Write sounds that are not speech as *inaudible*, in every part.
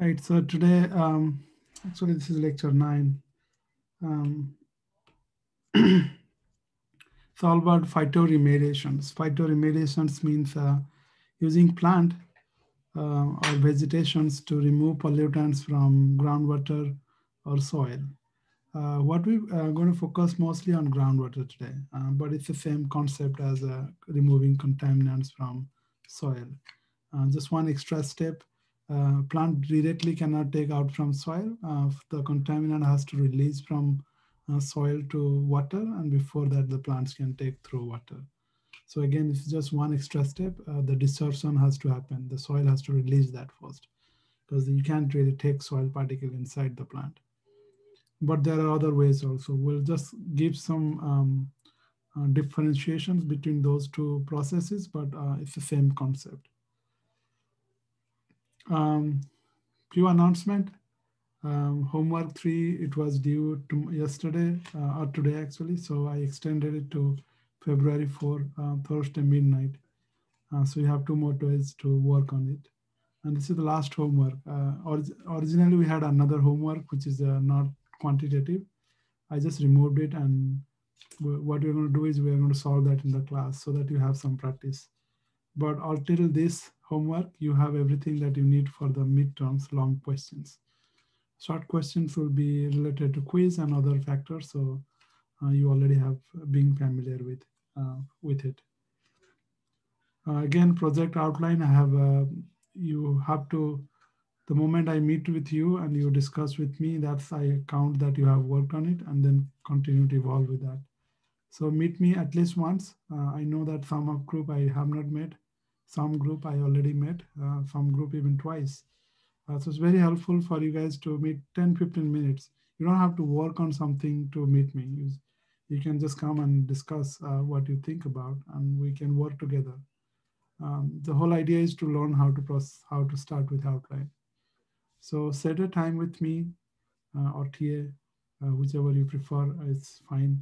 Right, so today, um, actually this is lecture nine. Um, *clears throat* it's all about phytoremediations. Phytoremediations means uh, using plant uh, or vegetations to remove pollutants from groundwater or soil. Uh, what we are going to focus mostly on groundwater today, uh, but it's the same concept as uh, removing contaminants from soil. Uh, just one extra step, uh, plant directly cannot take out from soil. Uh, the contaminant has to release from soil to water and before that the plants can take through water. So again, it's just one extra step. the dispersion has to happen. The soil has to release that first because you can't really take soil particle inside the plant but there are other ways also. We'll just give some um, uh, differentiations between those two processes, but uh, it's the same concept. Um, few announcement. Um, homework three, it was due to yesterday uh, or today actually. So I extended it to February 4, uh, Thursday midnight. Uh, so you have two more days to work on it. And this is the last homework. Uh, Or, originally we had another homework, which is not quantitative. I just removed it and what we're going to do is we're going to solve that in the class so that you have some practice. But until this homework, you have everything that you need for the midterms long questions. Short questions will be related to quiz and other factors. So uh, you already have being familiar with, uh, with it. Uh, again, project outline, I have, uh, you have to the moment I meet with you and you discuss with me, that's I count that you have worked on it and then continue to evolve with that. So meet me at least once. Uh, I know that some of group I have not met, some group I already met, uh, some group even twice. Uh, so it's very helpful for you guys to meet 10, 15 minutes. You don't have to work on something to meet me. You, you can just come and discuss uh, what you think about and we can work together. Um, the whole idea is to learn how to process, how to start with outline. So set a time with me uh, or TA, uh, whichever you prefer, it's fine.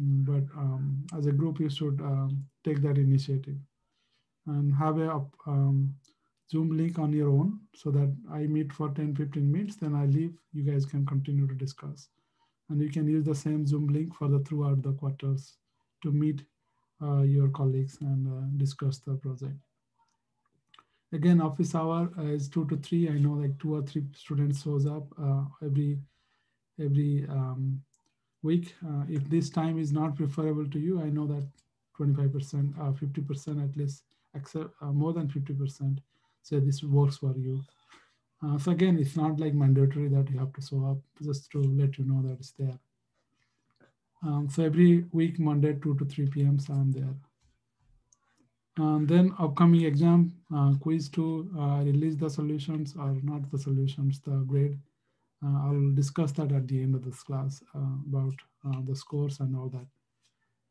Mm, but um, as a group, you should um, take that initiative and have a um, Zoom link on your own so that I meet for 10, 15 minutes, then I leave, you guys can continue to discuss. And you can use the same Zoom link for the throughout the quarters to meet uh, your colleagues and uh, discuss the project. Again, office hour uh, is two to three. I know like two or three students shows up uh, every every um, week. Uh, if this time is not preferable to you, I know that 25%, 50% at least, accept more than 50% say this works for you. Uh, so again, it's not like mandatory that you have to show up, just to let you know that it's there. Um, so every week, Monday, 2 to 3 p.m., so I'm there. And then upcoming exam, uh, quiz two, uh, release the solutions or not the solutions, the grade. Uh, I'll discuss that at the end of this class uh, about uh, the scores and all that.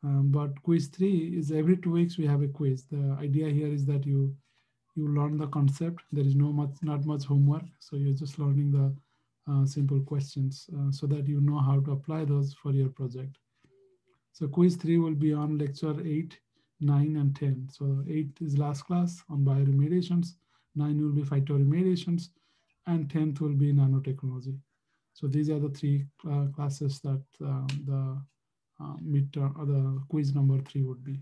Um, but quiz three is every two weeks we have a quiz. The idea here is that you you learn the concept. There is no much, not much homework. So you're just learning the uh, simple questions so that you know how to apply those for your project. So quiz three will be on lecture eight 9 and 10. So 8 is last class on bioremediations, 9 will be phytoremediations, and 10th will be nanotechnology. So these are the three uh, classes that uh, the uh, midterm or the quiz number three would be.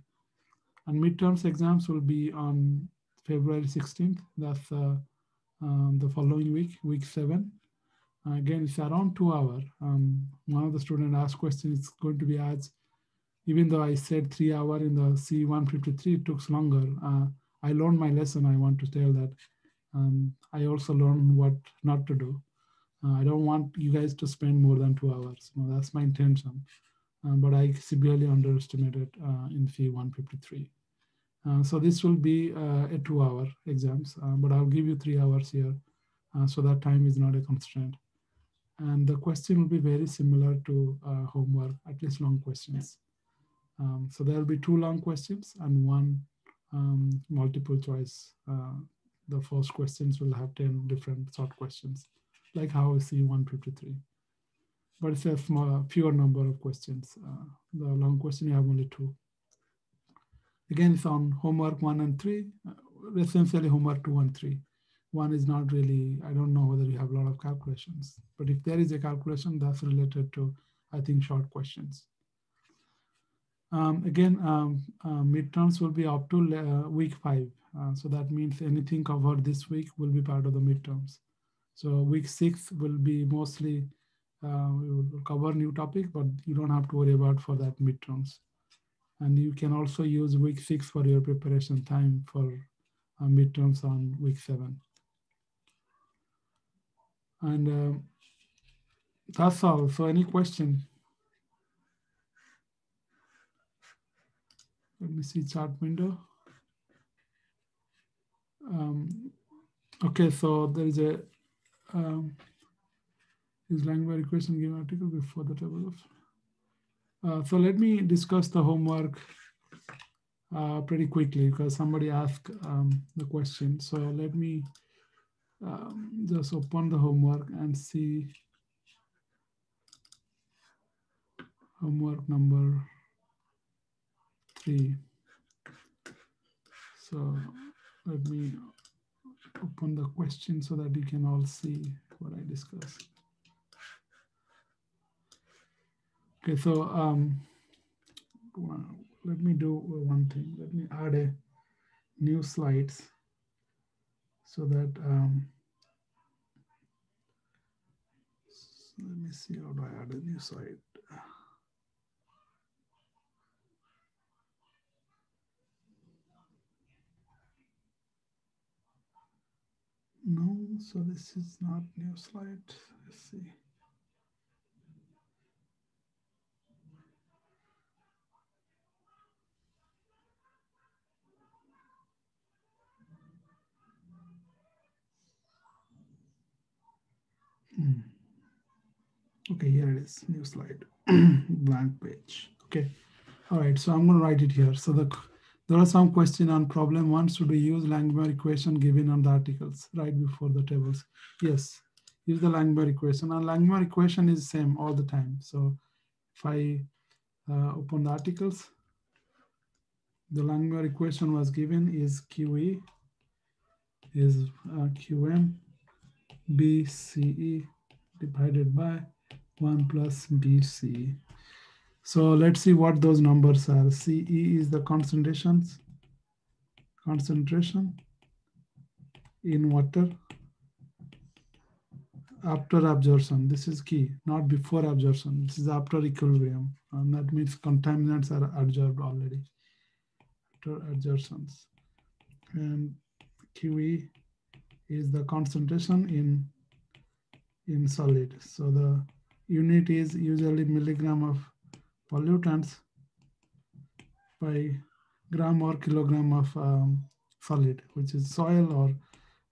And midterms exams will be on February 16th. That's uh, um, the following week, week seven. again, it's around two hour. Um, one of the student asked question, it's going to be as even though I said three hour in the C153, it took longer. Uh, I learned my lesson. I want to tell that. Um, I also learned what not to do. Uh, I don't want you guys to spend more than two hours. No, that's my intention. Um, but I severely underestimated uh, in C153. Uh, so this will be uh, a two hour exams, uh, but I'll give you three hours here. so that time is not a constraint. And the question will be very similar to homework, at least long questions. Um, so there will be two long questions and one um, multiple choice. Uh, the first questions will have 10 different short questions, like how we see 153. But it's a small, fewer number of questions. Uh, the long question, you have only two. Again, it's on homework one and three, uh, essentially homework two and three. one is not really, I don't know whether you have a lot of calculations, but if there is a calculation that's related to, I think, short questions. Um, again, um, uh, midterms will be up to uh, week five. Uh, so that means anything covered this week will be part of the midterms. So week six will be mostly, uh, we will cover new topic, but you don't have to worry about for that midterms. And you can also use week six for your preparation time for uh, midterms on week seven. And uh, that's all. So any question? Let me see chart window. Um, okay, so there is a um, is Langmuir equation given article before the table of. Uh, so let me discuss the homework uh, pretty quickly because somebody asked um, the question. So let me um, just open the homework and see homework number three. So let me open the question so that you can all see what I discussed. Okay, so um, let me do one thing. Let me add a new slides so that um, let me see how do I add a new slide. No, so this is not new slide. Let's see. Hmm. Okay, here it is, new slide, *clears throat* blank page. Okay, all right, so I'm gonna write it here. So the there are some question on problem one, should we use Langmuir equation given on the articles right before the tables? Yes, use the Langmuir equation. And Langmuir equation is same all the time. So if I uh, open the articles, the Langmuir equation was given is QE is uh, QM BCE divided by 1 plus BC. So let's see what those numbers are. CE is the concentrations, concentration in water after absorption. This is key, not before absorption. This is after equilibrium. And that means contaminants are absorbed already after absorptions. And QE is the concentration in, in solid. So the unit is usually milligram of pollutants by gram or kilogram of um, solid, which is soil or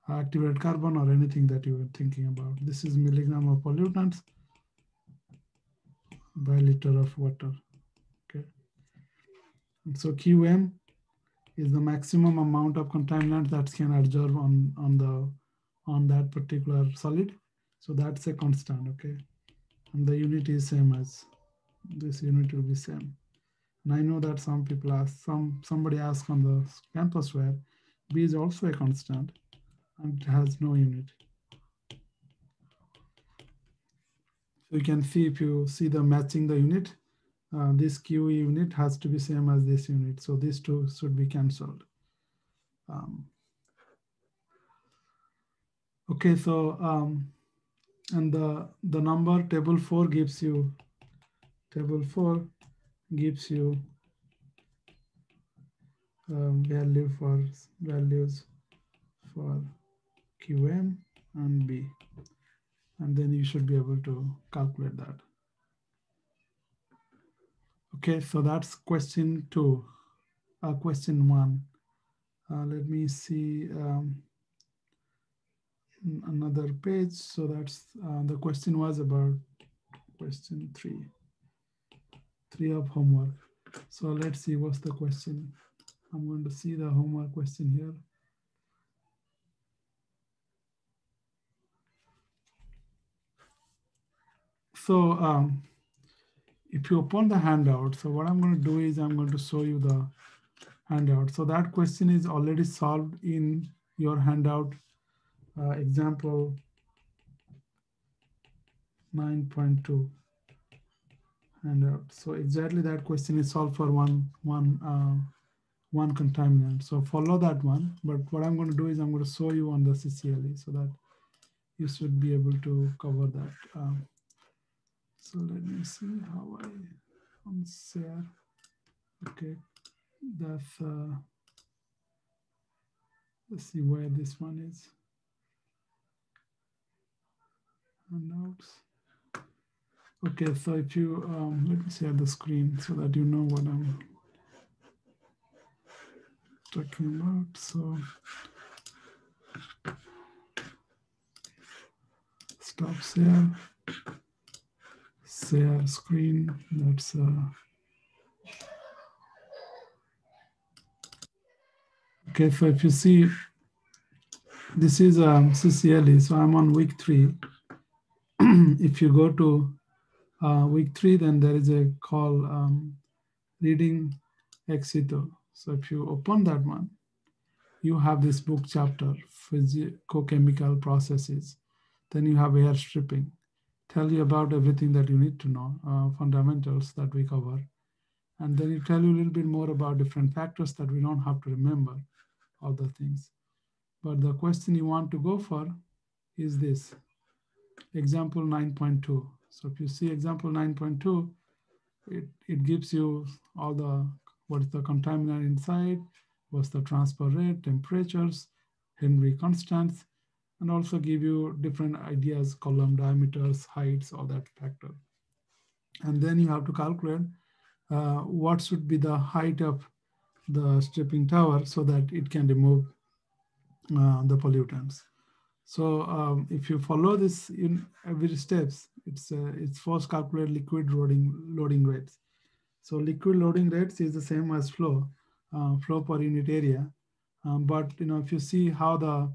activated carbon or anything that you were thinking about. This is milligram of pollutants by liter of water. Okay. And so QM is the maximum amount of contaminant that can absorb on, on the on that particular solid. So that's a constant, okay? And the unit is same as this unit will be same. And I know that some people ask, some somebody asked on the campus where B is also a constant and it has no unit. So you can see if you see the matching the unit, uh, this Q unit has to be same as this unit. So these two should be canceled. Um, okay, so um, and the the number table four gives you table 4 gives you um, value for values for QM and B. And then you should be able to calculate that. Okay, so that's question two, uh, question one. Uh, let me see um, another page. So that's uh, the question was about question three three of homework. So let's see what's the question. I'm going to see the homework question here. So um, if you open the handout, so what I'm going to do is I'm going to show you the handout. So that question is already solved in your handout uh, example 9.2 and uh, so exactly that question is solved for one one uh, one contaminant. So follow that one but what i'm going to do is i'm going to show you on the ccle so that you should be able to cover that um, so let me see how i on share okay that's uh let's see where this one is. Notes Okay, so if you, um, let me share the screen so that you know what I'm talking about. So stop share, share screen, that's uh, Okay, so if you see, this is um, CCLE, so I'm on week three. *clears throat* if you go to uh, week three, then there is a call um, reading Exito. So if you open that one, you have this book chapter, physicochemical processes. Then you have air stripping, tell you about everything that you need to know, uh, fundamentals that we cover. And then you tell you a little bit more about different factors that we don't have to remember all the things. But the question you want to go for is this, example 9.2. So if you see example 9.2, it, it gives you all the, what is the contaminant inside, what's the transfer rate, temperatures, Henry constants, and also give you different ideas, column diameters, heights, all that factor. And then you have to calculate uh, what should be the height of the stripping tower so that it can remove uh, the pollutants. So um, if you follow this in every steps, it's uh, it's first calculate liquid loading loading rates. So liquid loading rates is the same as flow, uh, flow per unit area. Um, but you know if you see how the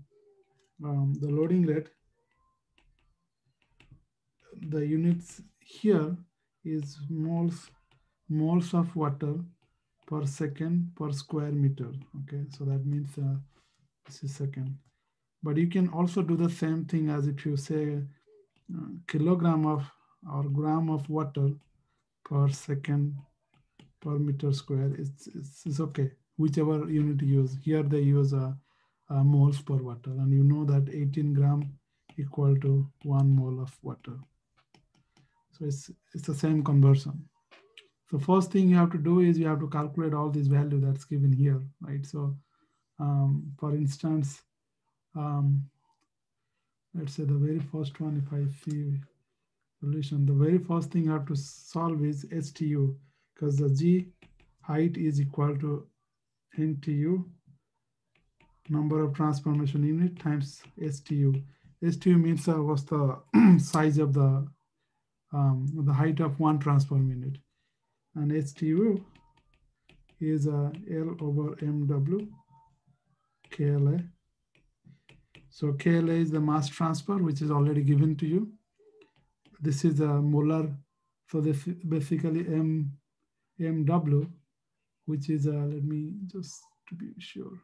um, the loading rate, the units here is moles moles of water per second per square meter. Okay, so that means uh, this is second. But you can also do the same thing as if you say uh, kilogram of or gram of water per second per meter square. It's, it's, it's okay, whichever unit you use. Here they use uh, uh, moles per water and you know that 18 gram equal to one mole of water. So it's, it's the same conversion. So first thing you have to do is you have to calculate all this value that's given here, right? So um, for instance, um, let's say the very first one, if I see solution, the very first thing I have to solve is STU because the G height is equal to NTU, number of transformation unit times STU. STU means uh, what's the *clears throat* size of the, um, the height of one transform unit. And STU is uh, L over MW KLA so KLA is the mass transfer, which is already given to you. This is a molar, so this basically M, MW, which is, a, let me just to be sure.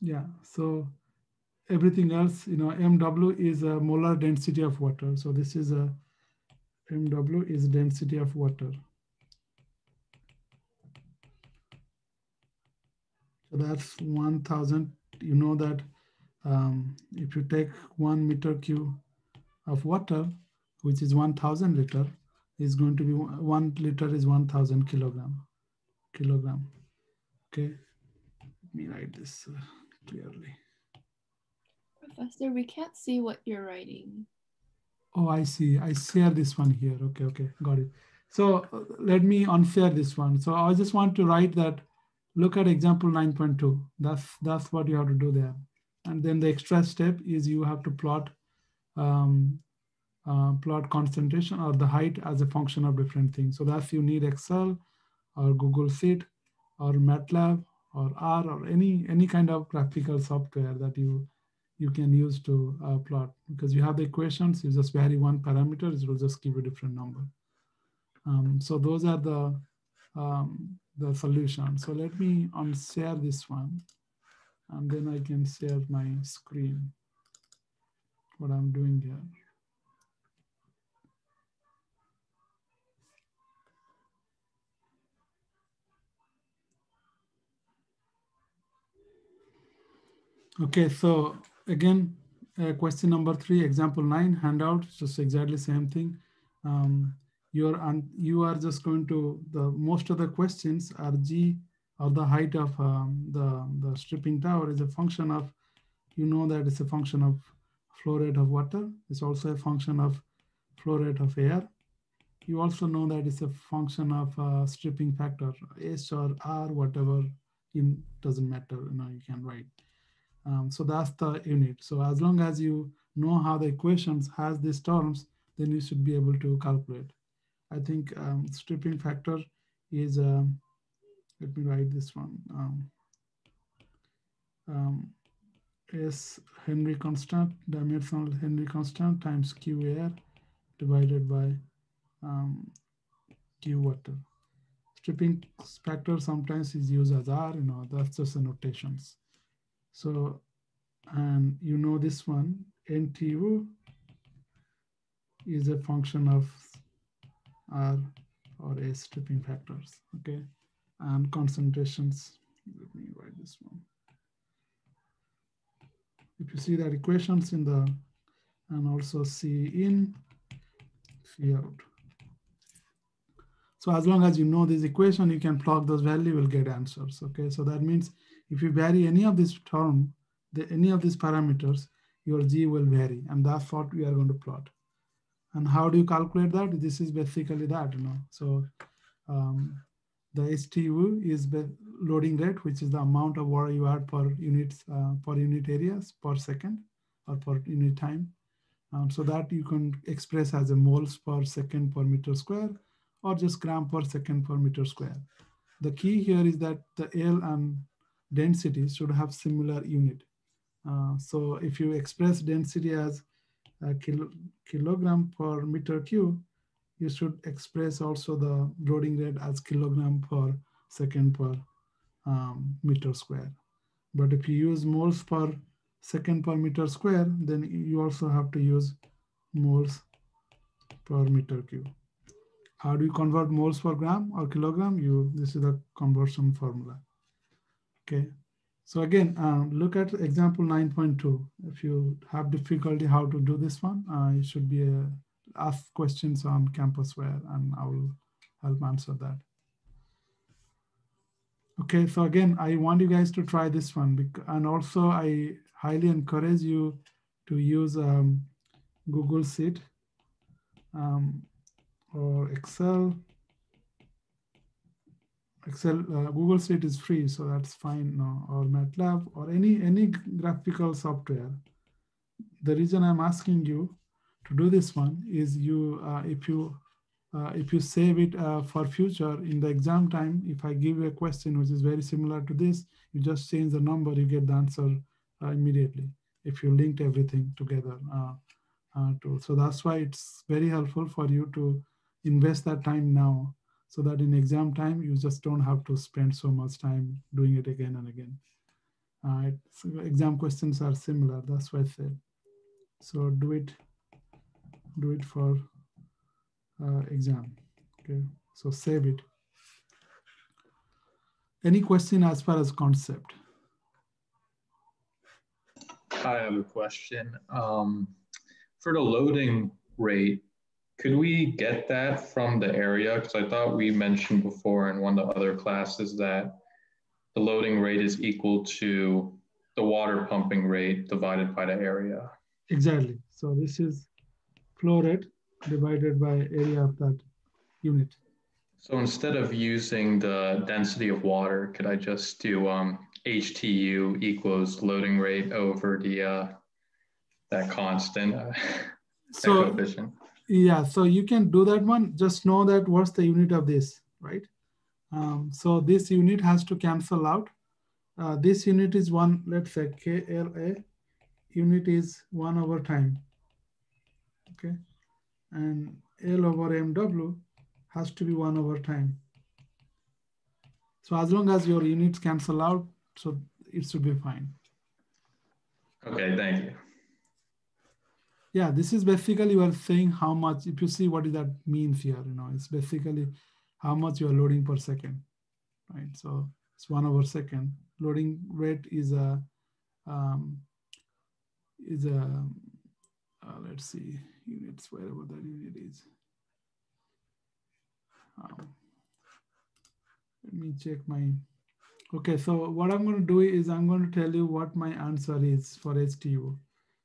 Yeah, so everything else, you know, MW is a molar density of water. So this is a, MW is density of water. So that's 1000, you know that um, if you take one meter cube of water, which is 1000 liter, is going to be one liter is 1000 kilogram, kilogram. Okay, let me write this uh, clearly. Professor, we can't see what you're writing. Oh, I see. I share this one here. Okay, okay, got it. So uh, let me unshare this one. So I just want to write that, look at example 9.2. That's, that's what you have to do there. And then the extra step is you have to plot um, uh, plot concentration or the height as a function of different things. So that's you need Excel or Google Sheet or MATLAB or R or any any kind of graphical software that you you can use to uh, plot because you have the equations. You just vary one parameter, it will just give a different number. Um, so those are the um, the solution. So let me unshare this one and then I can share my screen. what I'm doing here. Okay, so again, uh, question number three, example nine, handout, just exactly same thing. Um, you're on, you are just going to, the most of the questions are G or the height of um, the, the stripping tower is a function of, you know that it's a function of flow rate of water. It's also a function of flow rate of air. You also know that it's a function of uh, stripping factor, S or R, whatever, in doesn't matter, you know, you can write. Um, so that's the unit. So as long as you know how the equations has these terms, then you should be able to calculate. I think um, stripping factor is, uh, let me write this one. Um, um, S Henry constant, dimensional Henry constant times Q air divided by um, Q water. Stripping factor sometimes is used as R, you know, that's just the notations. So, and you know this one, NTU is a function of R or A stripping factors, okay? And concentrations, let me write this one. If you see that equations in the, and also C in, C out. So as long as you know this equation, you can plug those value, will get answers, okay? So that means if you vary any of this term, the, any of these parameters, your G will vary. And that's what we are going to plot. And how do you calculate that? This is basically that, you know. So um, the STU is the loading rate, which is the amount of water you add per units, uh, per unit areas per second or per unit time. Um, so that you can express as a moles per second per meter square or just gram per second per meter square. The key here is that the L and density should have similar unit. Uh, so if you express density as a kilo, kilogram per meter cube, you should express also the loading rate as kilogram per second per um, meter square. But if you use moles per second per meter square, then you also have to use moles per meter cube. How do you convert moles per gram or kilogram? You This is the conversion formula. Okay, so again, uh, look at example 9.2. If you have difficulty how to do this one, uh, you should be uh, ask questions on Campuswire and I will help answer that. Okay, so again, I want you guys to try this one. And also I highly encourage you to use um, Google Sheet um, or Excel Excel, uh, Google Sheet is free, so that's fine. No, or MATLAB or any any graphical software. The reason I'm asking you to do this one is you uh, if you uh, if you save it uh, for future in the exam time, if I give you a question which is very similar to this, you just change the number, you get the answer uh, immediately. If you linked everything together. Uh, to, so that's why it's very helpful for you to invest that time now so that in exam time, you just don't have to spend so much time doing it again and again. Uh, so exam questions are similar, that's why I said. So do it, do it for uh, exam, okay? So save it. Any question as far as concept? I have a question. Um, for the loading rate, could we get that from the area? Because I thought we mentioned before in one of the other classes that the loading rate is equal to the water pumping rate divided by the area. Exactly. So this is flow rate divided by area of that unit. So instead of using the density of water, could I just do um, HTU equals loading rate over the uh, that constant uh, so, *laughs* coefficient? Yeah, so you can do that one. Just know that what's the unit of this, right? Um, so this unit has to cancel out. Uh, this unit is one, let's say KLA unit is one over time, okay? And L over MW has to be one over time. So as long as your units cancel out, so it should be fine. Okay, thank you. Yeah, this is basically you are saying how much, if you see what is that means here, you know, it's basically how much you are loading per second, right? So it's one over second. Loading rate is a, um, is a, uh, let's see, units, wherever that unit is. Um, let me check my, okay, so what I'm going to do is I'm going to tell you what my answer is for STU.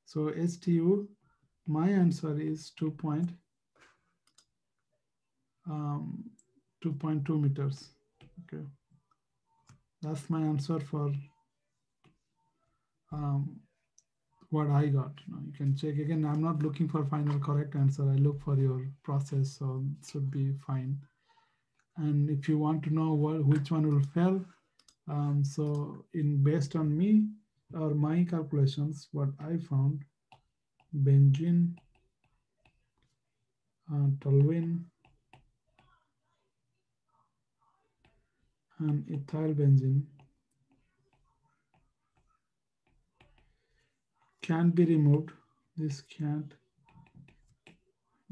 So STU my answer is 2 point, um, 2.2 meters. Okay. That's my answer for um, what I got. You, you can check again. I'm not looking for final correct answer. I look for your process, so it should be fine. And if you want to know what, which one will fail, um, so in based on me or my calculations, what I found, benzene, uh, toluene, and ethyl benzene can be removed. This can't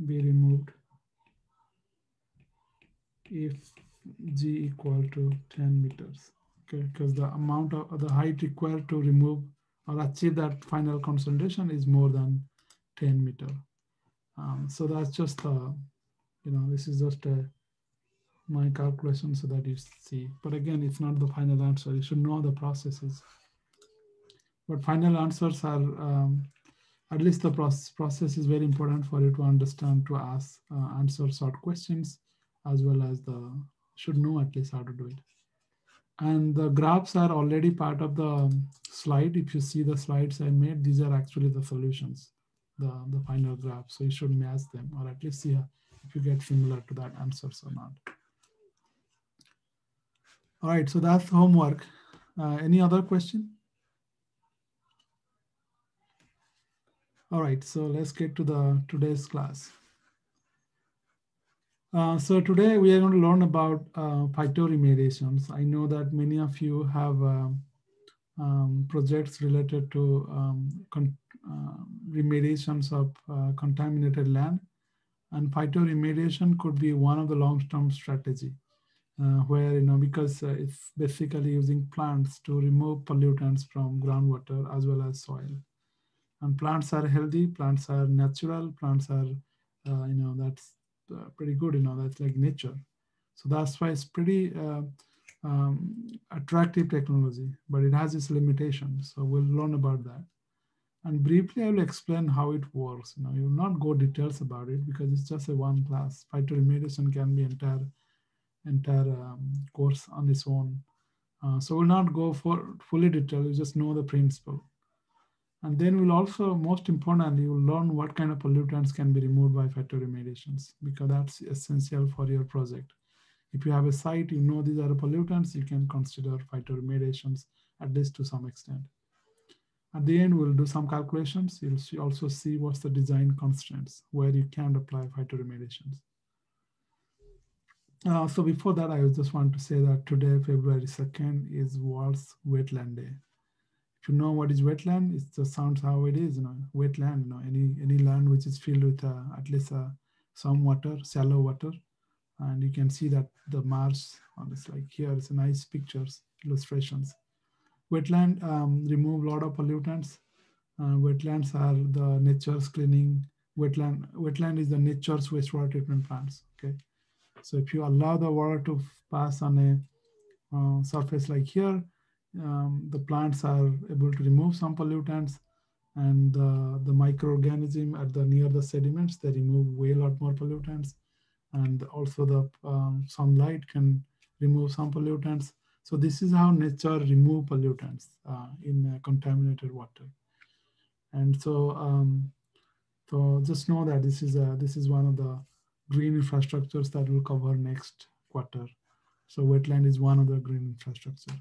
be removed if G equal to 10 meters. Okay, because the amount of the height required to remove or achieve that final concentration is more than 10 meter. Um, so that's just, uh, you know, this is just a, my calculation so that you see. But again, it's not the final answer. You should know the processes. But final answers are, um, at least the process, process is very important for you to understand, to ask, uh, answer short questions, as well as the, should know at least how to do it. And the graphs are already part of the slide. If you see the slides I made, these are actually the solutions the, the final graph. So you should match them or at least see if you get similar to that answers or not. All right, so that's homework. Uh, any other question? All right, so let's get to the today's class. Uh, so today we are going to learn about uh, phytoremediations. I know that many of you have uh, um, projects related to um, uh, remediations of uh, contaminated land. And phytoremediation could be one of the long-term strategy uh, where, you know, because it's basically using plants to remove pollutants from groundwater as well as soil. And plants are healthy, plants are natural, plants are, you know, that's pretty good, you know, that's like nature. So that's why it's pretty uh, um, attractive technology, but it has its limitations. So we'll learn about that. And briefly, I will explain how it works. You know, you will not go details about it because it's just a one class. Phytoremediation can be entire entire um, course on its own. Uh, so we'll not go for fully detail. You just know the principle. And then we'll also, most importantly, you'll learn what kind of pollutants can be removed by phytoremediations because that's essential for your project. If you have a site, you know these are pollutants, you can consider phytoremediations at least to some extent. At the end, we'll do some calculations. You'll also see what's the design constraints where you can apply phytoremediations. Uh, so before that, I just want to say that today, February 2nd, is World's Wetland Day. If you know what is wetland, it just sounds how it is, you know, wetland, you know, any, any land which is filled with uh, at least uh, some water, shallow water. And you can see that the marsh, it's like here, it's a nice pictures, illustrations. Wetland um, remove a lot of pollutants. Uh, wetlands are the nature's cleaning. Wetland, wetland is the nature's wastewater treatment plants. Okay, so if you allow the water to pass on a uh, surface like here, um, the plants are able to remove some pollutants, and uh, the microorganism at the near the sediments they remove way a lot more pollutants, and also the um, sunlight can remove some pollutants. So this is how nature remove pollutants uh, in uh, contaminated water. And so, um, so just know that this is a, this is one of the green infrastructures that we'll cover next quarter. So wetland is one of the green infrastructure.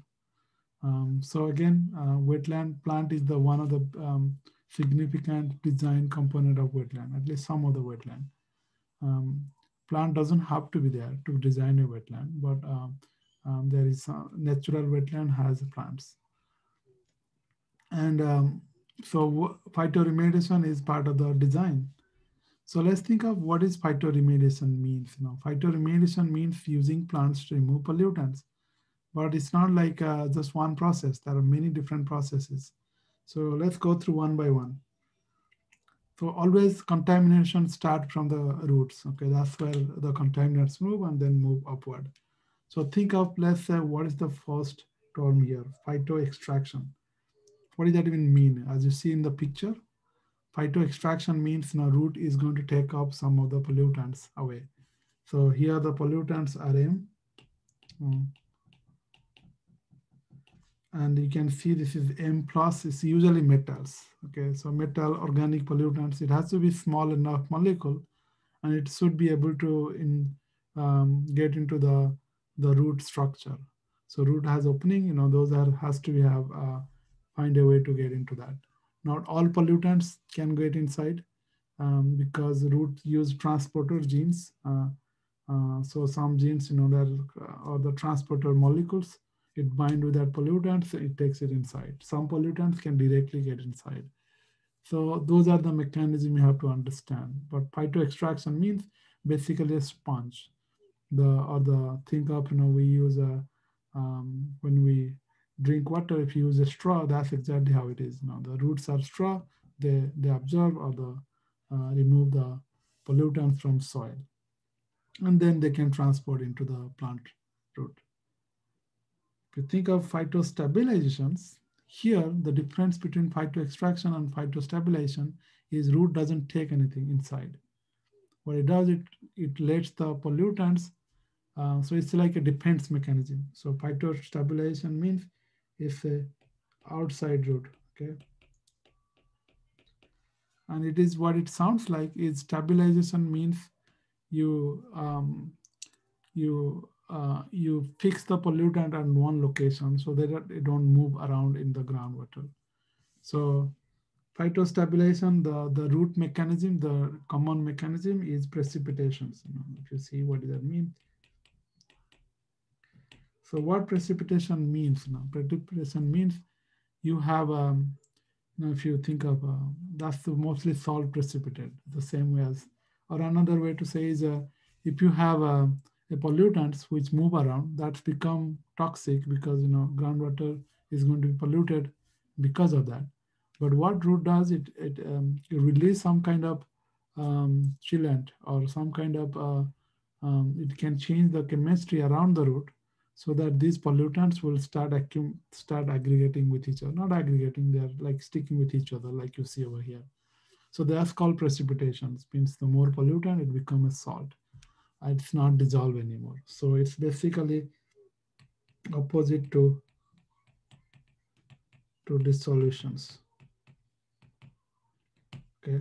Um, so again, uh, wetland plant is the one of the um, significant design component of wetland, at least some of the wetland. Um, plant doesn't have to be there to design a wetland, but um, um, there is natural wetland has plants. And um, so phytoremediation is part of the design. So let's think of what is phytoremediation means. You know, phytoremediation means using plants to remove pollutants, but it's not like uh, just one process. There are many different processes. So let's go through one by one. So always contamination start from the roots. Okay, that's where the contaminants move and then move upward. So think of, let's say, what is the first term here? Phytoextraction. What does that even mean? As you see in the picture, phytoextraction means know, root is going to take up some of the pollutants away. So here the pollutants are in, Hmm. And you can see this is M plus, it's usually metals. Okay, so metal, organic pollutants, it has to be small enough molecule and it should be able to in, um, get into the, the root structure. So root has opening, you know, those are has to be have uh, find a way to get into that. Not all pollutants can get inside um, because root use transporter genes. Uh, uh, so some genes, you know, that are uh, the transporter molecules. It bind with that pollutant, so it takes it inside. Some pollutants can directly get inside. So those are the mechanism you have to understand. But phytoextraction means basically a sponge. The or the think of you know we use a um, when we drink water, if you use a straw, that's exactly how it is. Now the roots are straw, they, they absorb or the, uh, remove the pollutants from soil. And then they can transport into the plant root. If you think of phytostabilizations, here the difference between phytoextraction and phytostabilization is root doesn't take anything inside. What it does, it, it lets the pollutants, uh, so it's like a defense mechanism. So phytostabilization means if a outside root, okay? And it is what it sounds like is stabilization means you um, you uh, you fix the pollutant at one location so that it don't move around in the groundwater. So phytostabilization, the, the root mechanism, the common mechanism is precipitations. You know, if you see what does that mean? So what precipitation means now? Precipitation means you have, um, you know, if you think of, uh, that's mostly salt precipitate, the same way as, or another way to say is uh, if you have uh, a pollutants which move around, that's become toxic because, you know, groundwater is going to be polluted because of that. But what root does, it, it, um, it release some kind of um, chelant or some kind of, uh, um, it can change the chemistry around the root so that these pollutants will start accum start aggregating with each other. Not aggregating, they're like sticking with each other, like you see over here. So that's called precipitation. It means the more pollutant, it becomes a salt. It's not dissolve anymore. So it's basically opposite to, to dissolutions. Okay,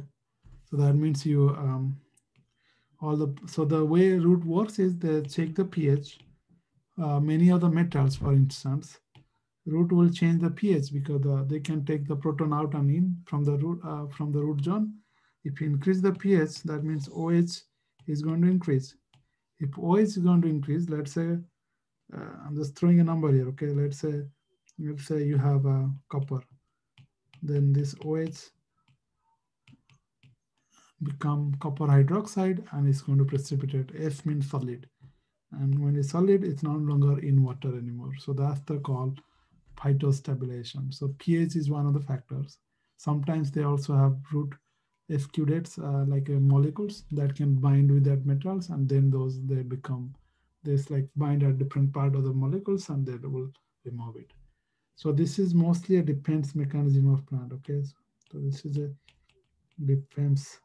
so that means you um, all the so the way root works is they check the pH uh, many of the metals, for instance, root will change the pH because the, they can take the proton out and in from the root uh, from the root zone. If you increase the pH, that means OH is going to increase. If OH is going to increase, let's say, uh, I'm just throwing a number here. Okay, let's say, let's say you have a copper, then this OH become copper hydroxide and it's going to precipitate. S means solid. And when it's solid, it's no longer in water anymore. So that's the call phytostabilization. So pH is one of the factors. Sometimes they also have root exudates uh, like uh, molecules that can bind with that metals and then those they become this like bind at different part of the molecules and they will remove it. So this is mostly a defense mechanism of plant. Okay, so, so this is a defense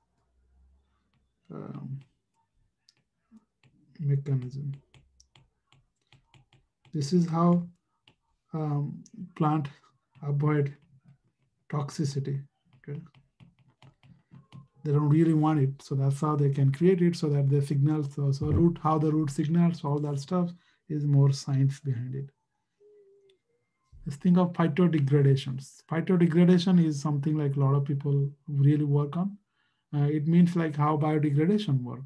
um, mechanism. This is how um, plant avoid toxicity. Okay. They don't really want it, so that's how they can create it so that the signals, so, so root, how the root signals, all that stuff is more science behind it. Let's think of phytodegradations. Phytodegradation is something like a lot of people really work on. Uh, it means like how biodegradation works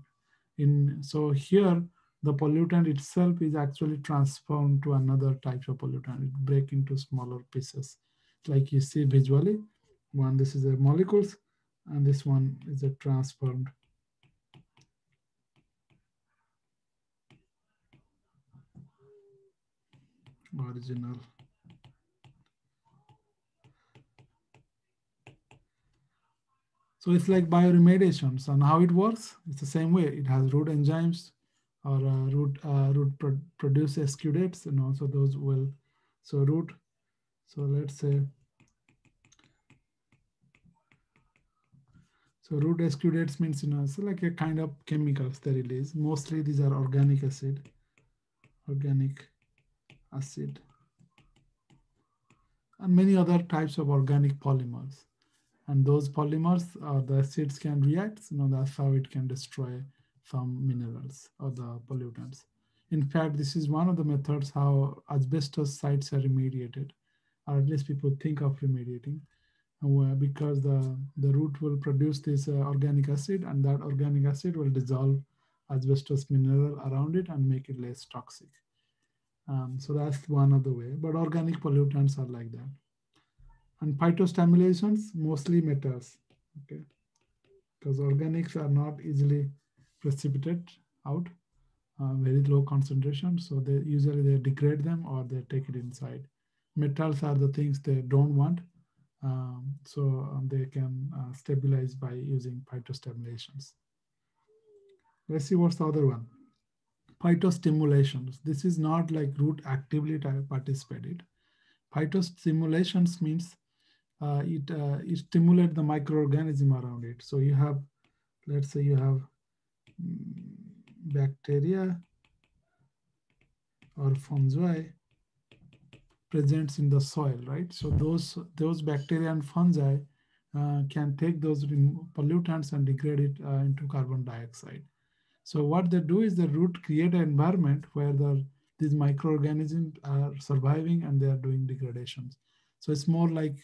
in so here the pollutant itself is actually transformed to another type of pollutant it break into smaller pieces like you see visually one, this is the molecules, and this one is a transformed original. So it's like bioremediations and how it works, it's the same way. It has root enzymes or uh, root uh, root pro produce exudates, and also those will, so root, so let's say, so root exudates means, you know, it's like a kind of chemicals they release. Mostly these are organic acid, organic acid, and many other types of organic polymers. And those polymers or the acids can react, you know, that's how it can destroy some minerals or the pollutants. In fact, this is one of the methods how asbestos sites are remediated, or at least people think of remediating, uh, because the, the root will produce this uh, organic acid and that organic acid will dissolve asbestos mineral around it and make it less toxic. Um, so that's one of the way, but organic pollutants are like that. And phytostabilizations, mostly metals, okay? Because organics are not easily precipitate out, uh, very low concentration. So they usually they degrade them or they take it inside. Metals are the things they don't want. Um, so um, they can uh, stabilize by using phytostabilizations. Let's see what's the other one. Phytostimulations. This is not like root actively participated. Phytostimulations means uh, it, uh, it stimulates the microorganism around it. So you have, let's say you have mm, bacteria or fungi presents in the soil, right? So those, those bacteria and fungi uh, can take those pollutants and degrade it uh, into carbon dioxide. So what they do is the root create an environment where the, these microorganisms are surviving and they are doing degradations. So it's more like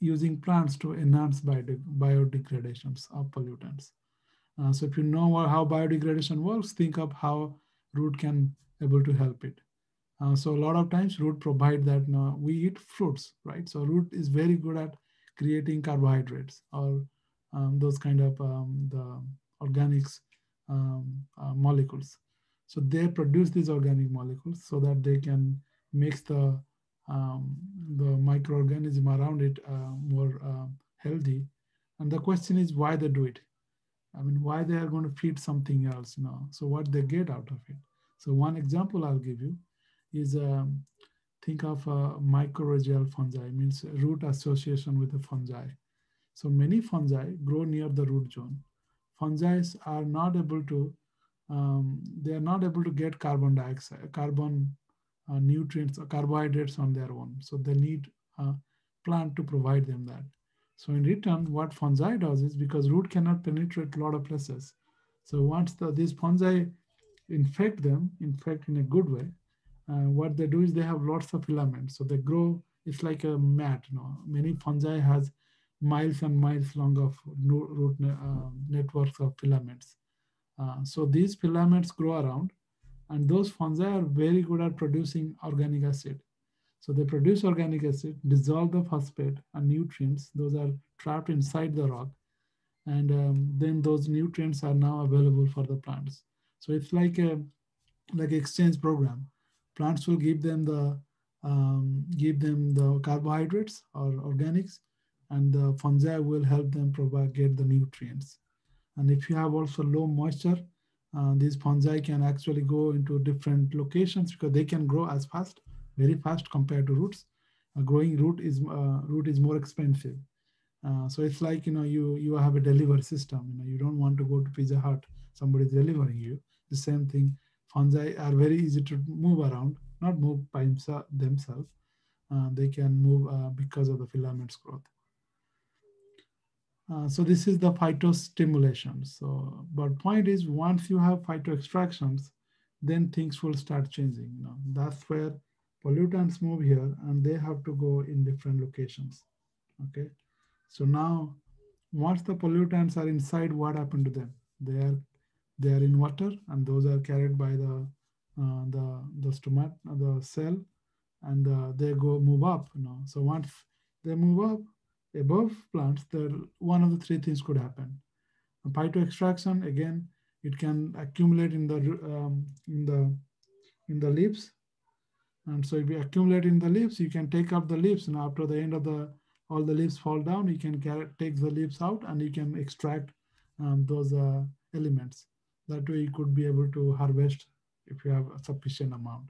using plants to enhance biodegradations of pollutants. Uh, so if you know how biodegradation works, think of how root can able to help it. Uh, so a lot of times root provide that we eat fruits, right? So root is very good at creating carbohydrates or um, those kind of um, the organics um, uh, molecules. So they produce these organic molecules so that they can mix the um, the microorganism around it uh, more uh, healthy. And the question is why they do it. I mean, why they are going to feed something else, you know? So what they get out of it. So one example I'll give you is um, think of a mycorrhizal fungi, means root association with the fungi. So many fungi grow near the root zone. Fungi are not able to, um, they are not able to get carbon dioxide, carbon uh, nutrients or carbohydrates on their own. So they need a plant to provide them that. So in return, what fungi does is because root cannot penetrate a lot of places. So once the, these fungi infect them, infect in a good way, uh, what they do is they have lots of filaments. So they grow, it's like a mat. You know? Many fungi has miles and miles long of root uh, networks of filaments. Uh, so these filaments grow around and those fungi are very good at producing organic acid. So they produce organic acid, dissolve the phosphate and nutrients. Those are trapped inside the rock. And um, then those nutrients are now available for the plants. So it's like a like exchange program. Plants will give them the um, give them the carbohydrates or organics, and the fungi will help them propagate the nutrients. And if you have also low moisture, uh, these fungi can actually go into different locations because they can grow as fast, very fast compared to roots. A growing root is uh, root is more expensive. Uh, so it's like you know you you have a delivery system. You know you don't want to go to Pizza Hut. Somebody's delivering you. The same thing. Fungi are very easy to move around, not move by themselves. Uh, they can move uh, because of the filaments growth. Uh, so this is the phytostimulation. So, but point is once you have phytoextractions, then things will start changing. You know, that's where pollutants move here and they have to go in different locations. Okay. So now once the pollutants are inside, what happened to them? They are they are in water and those are carried by the uh, the the stomach, the cell, and uh, they go move up. You know, so once they move up, above plants, there one of the three things could happen. Phytoextraction, again, it can accumulate in the um, in the in the leaves. And so if you accumulate in the leaves, you can take up the leaves and after the end of the all the leaves fall down, you can take the leaves out and you can extract um, those uh, elements. That way you could be able to harvest if you have a sufficient amount.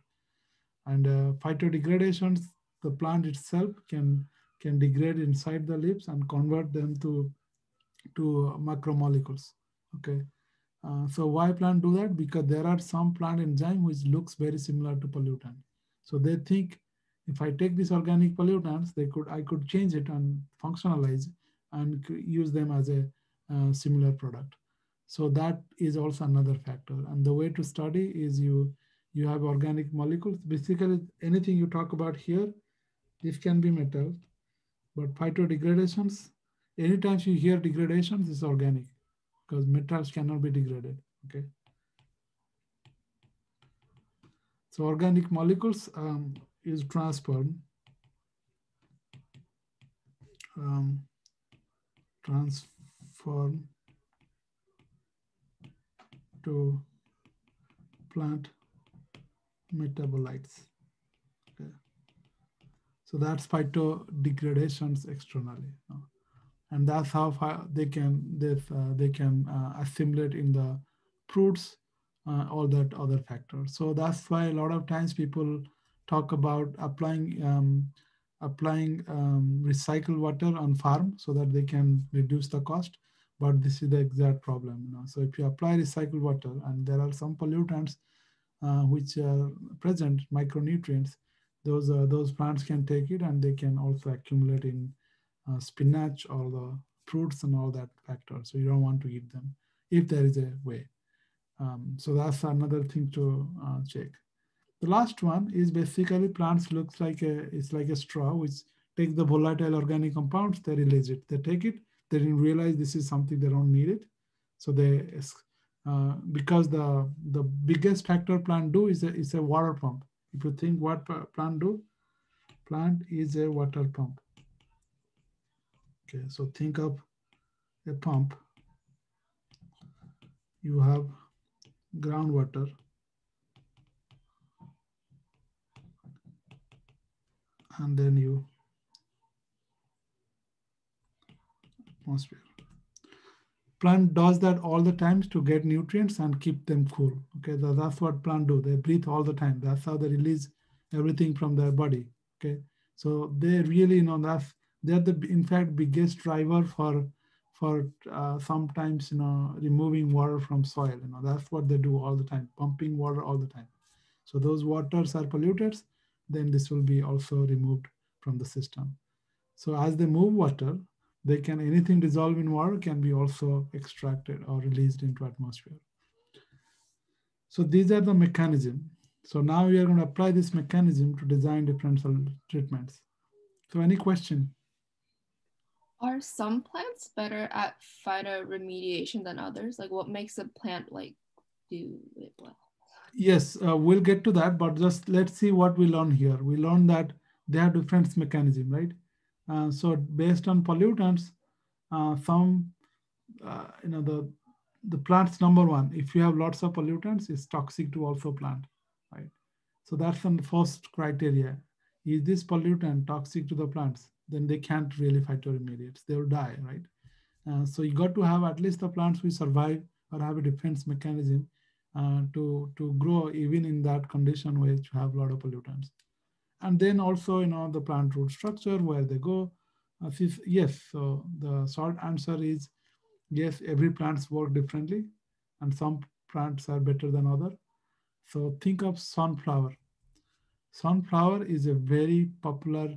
And uh, phytodegradations, the plant itself can, can degrade inside the leaves and convert them to, to macromolecules, okay? Uh, so why plant do that? Because there are some plant enzyme which looks very similar to pollutant. So they think if I take these organic pollutants, they could I could change it and functionalize and use them as a uh, similar product. So that is also another factor. And the way to study is you you have organic molecules. Basically, anything you talk about here, this can be metal, but phytodegradations, anytime you hear degradations, is organic because metals cannot be degraded. Okay. So organic molecules um, is transferred um, transform to plant metabolites. Okay. So that's phytodegradations externally. And that's how they can they, uh, they can uh, assimilate in the fruits, uh, all that other factors. So that's why a lot of times people talk about applying um, applying um, recycled water on farm so that they can reduce the cost. But this is the exact problem. You know? So if you apply recycled water and there are some pollutants uh, which are present, micronutrients, those, uh, those plants can take it and they can also accumulate in uh, spinach or the fruits and all that factor. So you don't want to eat them if there is a way. Um, so that's another thing to uh, check. The last one is basically plants looks like a, it's like a straw, which takes the volatile organic compounds, they release it. They take it, they didn't realize this is something they don't need it. So they, uh, because the, the biggest factor plant do is a, is a water pump. If you think what plant do, plant is a water pump. Okay, so think of a pump. You have groundwater and then you atmosphere. Plant does that all the times to get nutrients and keep them cool. Okay, that's what plant do. They breathe all the time. That's how they release everything from their body. Okay, so they really you know that's they're the in fact biggest driver for for uh, sometimes you know removing water from soil. You know that's what they do all the time, pumping water all the time. So those waters are polluted then this will be also removed from the system. So as they move water, they can anything dissolved in water can be also extracted or released into atmosphere. So these are the mechanism. So now we are going to apply this mechanism to design differential treatments. So any question? Are some plants better at phytoremediation than others? Like what makes a plant like do it well? yes, uh, we'll get to that, but just let's see what we learn here. We learn that they have different mechanism, right? Uh, so based on pollutants, uh, some, uh, you know, the the plant's number one, if you have lots of pollutants, it's toxic to also plant, right? So that's the first criteria. Is this pollutant toxic to the plants? Then they can't really phytoremediate. They will die, right? Uh, so you got to have at least the plants will survive or have a defense mechanism uh, to, to grow even in that condition which have a lot of pollutants. And then also, you know, the plant root structure, where they go. Uh, yes, so the short answer is yes, every plants work differently and some plants are better than other. So think of sunflower. Sunflower is a very popular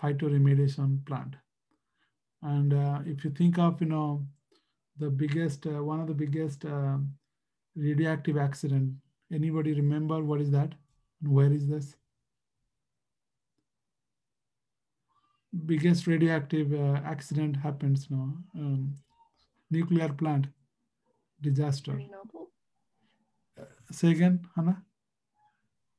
phytoremediation plant. And uh, if you think of, you know, the biggest, uh, one of the biggest uh, radioactive accident. Anybody remember what is that? Where is this? Biggest radioactive uh, accident happens now. Um, nuclear plant disaster. Chernobyl. Uh, say again, Hannah.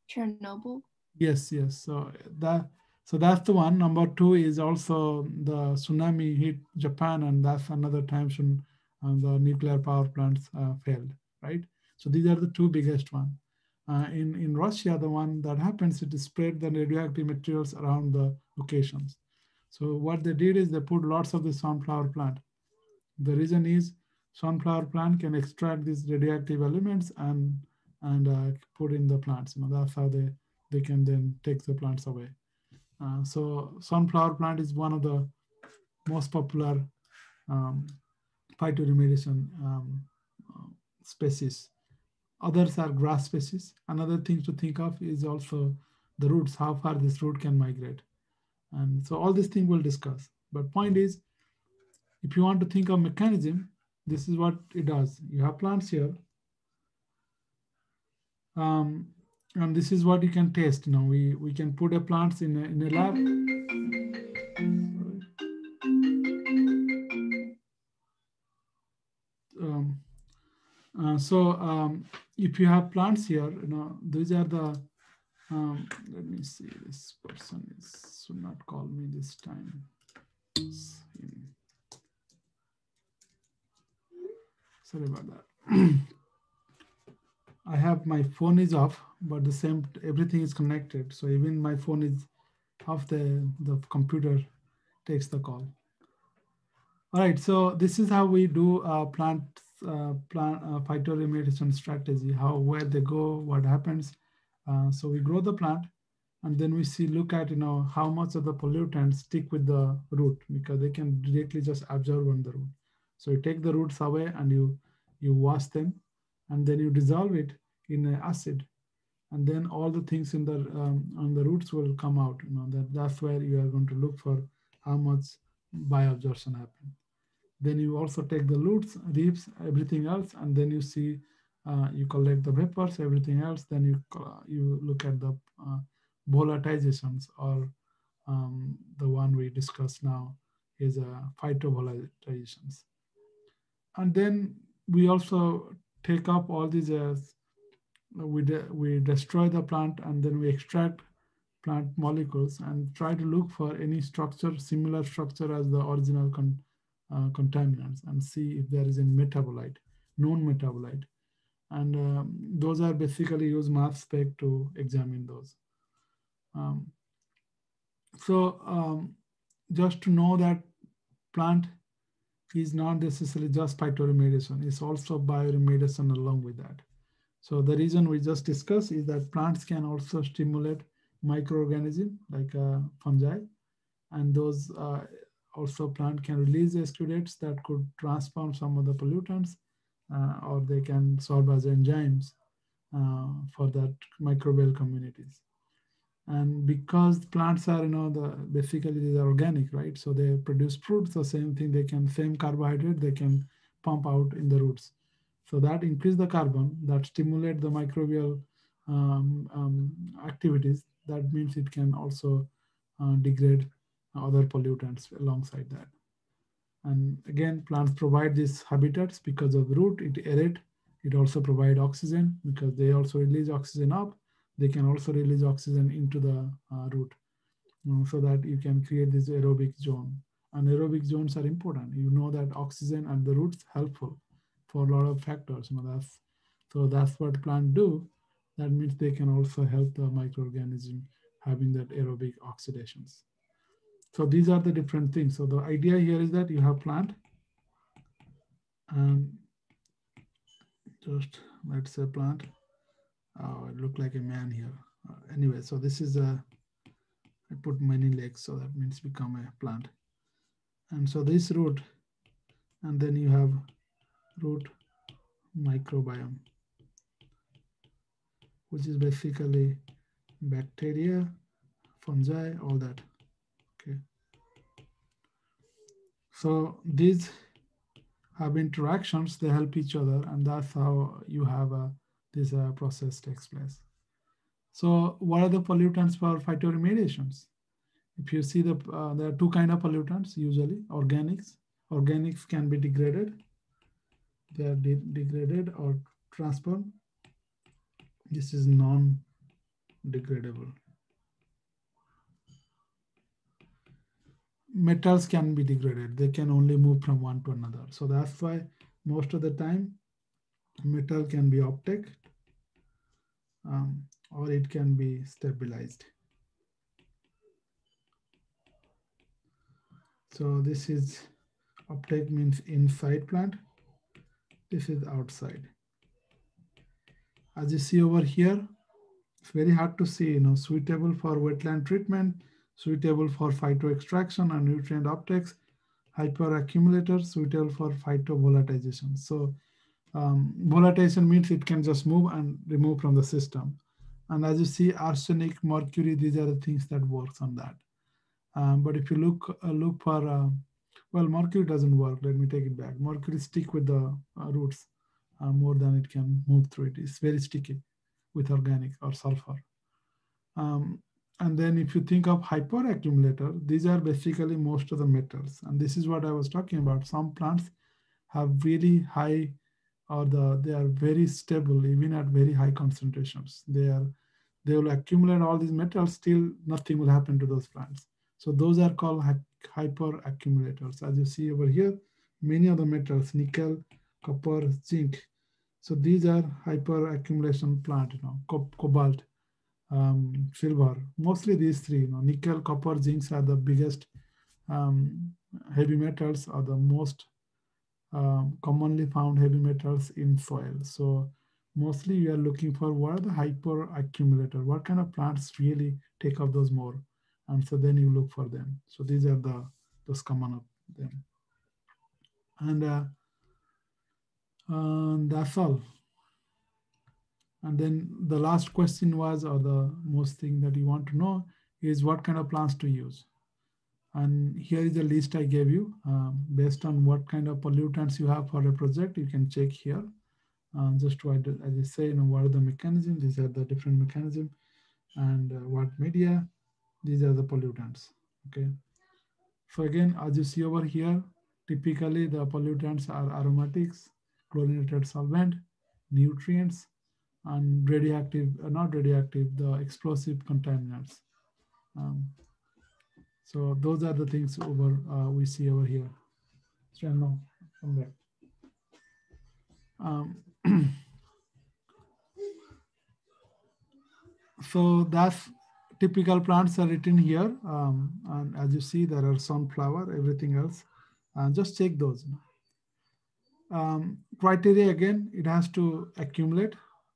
Chernobyl. Yes, yes. So that So that's the one. Number two is also the tsunami hit Japan, and that's another time when uh, the nuclear power plants uh, failed, right? So these are the two biggest one. Uh, in, in Russia, the one that happens, it spread the radioactive materials around the locations. So what they did is they put lots of the sunflower plant. The reason is sunflower plant can extract these radioactive elements and and uh, put in the plants. You know, that's how they, they can then take the plants away. Uh, so sunflower plant is one of the most popular um, phytoremediation um, species. Others are grass species. Another thing to think of is also the roots, how far this root can migrate. And so all these things we'll discuss. But point is, if you want to think of mechanism, this is what it does. You have plants here. Um, and this is what you can test. now. we, we can put a plants in a, in a lab. Um, uh, so um, if you have plants here, you know, these are the, um, let me see, this person is, should not call me this time. Sorry about that. *clears throat* I have my phone is off, but the same, everything is connected. So even my phone is off, the, the computer takes the call. All right, so this is how we do uh, plant, uh, plant uh, phytoremediation strategy, how, where they go, what happens. Uh, so we grow the plant and then we see, look at, you know, how much of the pollutants stick with the root because they can directly just absorb on the root. So you take the roots away and you, you wash them and then you dissolve it in acid and then all the things in the um, on the roots will come out you know that that's where you are going to look for how much bioabsorption happened then you also take the roots leaves everything else and then you see uh, you collect the vapors everything else then you uh, you look at the uh, volatilizations or um, the one we discussed now is uh, phytovolatilizations and then we also take up all these as we, de we destroy the plant and then we extract plant molecules and try to look for any structure, similar structure as the original con uh, contaminants and see if there is a metabolite, known metabolite. And um, those are basically use mass spec to examine those. Um, so um, just to know that plant is not necessarily just phytoremediation, it's also bioremediation along with that. So the reason we just discussed is that plants can also stimulate microorganism like uh, fungi, and those uh, also plant can release exudates that could transform some of the pollutants, or they can serve as enzymes uh, for that microbial communities. And because plants are, you know, the basically they're organic, right? So they produce fruits, the same thing, they can, same carbohydrate, they can pump out in the roots. So that increase the carbon, that stimulate the microbial um, um, activities. That means it can also uh, degrade other pollutants alongside that. And again, plants provide these habitats because of root, it aerate. It also provide oxygen because they also release oxygen up. They can also release oxygen into the uh, root you know, so that you can create this aerobic zone. And aerobic zones are important. You know that oxygen and the roots helpful for a lot of factors. You know, that's, so that's what plants do. That means they can also help the microorganism having that aerobic oxidations. So these are the different things. So the idea here is that you have plant and just let's say plant. Oh, it looked like a man here. Uh, anyway, so this is a, I put many legs, so that means become a plant. And so this root, and then you have root microbiome, which is basically bacteria, fungi, all that. Okay. So these have interactions, they help each other, and that's how you have a, this uh, process takes place. So what are the pollutants for phytoremediations? If you see the, uh, there are two kind of pollutants usually, organics. Organics can be degraded they are de degraded or transformed. This is non-degradable. Metals can be degraded. They can only move from one to another. So that's why most of the time metal can be uptake um, or it can be stabilized. So this is uptake means inside plant. This is outside. As you see over here, it's very hard to see, you know, suitable for wetland treatment, suitable for phyto extraction and nutrient uptakes, hyperaccumulator, suitable for phytovolatilization. So um, volatilization means it can just move and remove from the system. And as you see, arsenic, mercury, these are the things that works on that. Um, but if you look uh, look for, uh, well, mercury doesn't work. Let me take it back. Mercury stick with the uh, roots uh, more than it can move through it. It's very sticky with organic or sulfur. Um, and then if you think of hyperaccumulator, these are basically most of the metals. And this is what I was talking about. Some plants have really high or the they are very stable even at very high concentrations. They are they will accumulate all these metals, still nothing will happen to those plants. So those are called hyper accumulators. As you see over here, many of the metals, nickel, copper, zinc. So these are hyper accumulation plant, you know, co cobalt, um, silver, mostly these three, you know, nickel, copper, zincs are the biggest um, heavy metals are the most um, commonly found heavy metals in soil. So mostly you are looking for what are the hyper accumulator, what kind of plants really take up those more and so then you look for them. So these are the those common of them. And uh, uh, that's all. And then the last question was, or the most thing that you want to know is what kind of plants to use. And here is the list I gave you um, based on what kind of pollutants you have for a project. You can check here. Um, just to, as I say, you know, what are the mechanisms? These are the different mechanisms and uh, what media these are the pollutants, okay? So again, as you see over here, typically the pollutants are aromatics, chlorinated solvent, nutrients, and radioactive, uh, not radioactive, the explosive contaminants. Um, so those are the things over uh, we see over here. Come back. Um, *clears throat* so that's typical plants are written here. Um, and as you see, there are sunflower, everything else. And just check those. Um, criteria again, it has to accumulate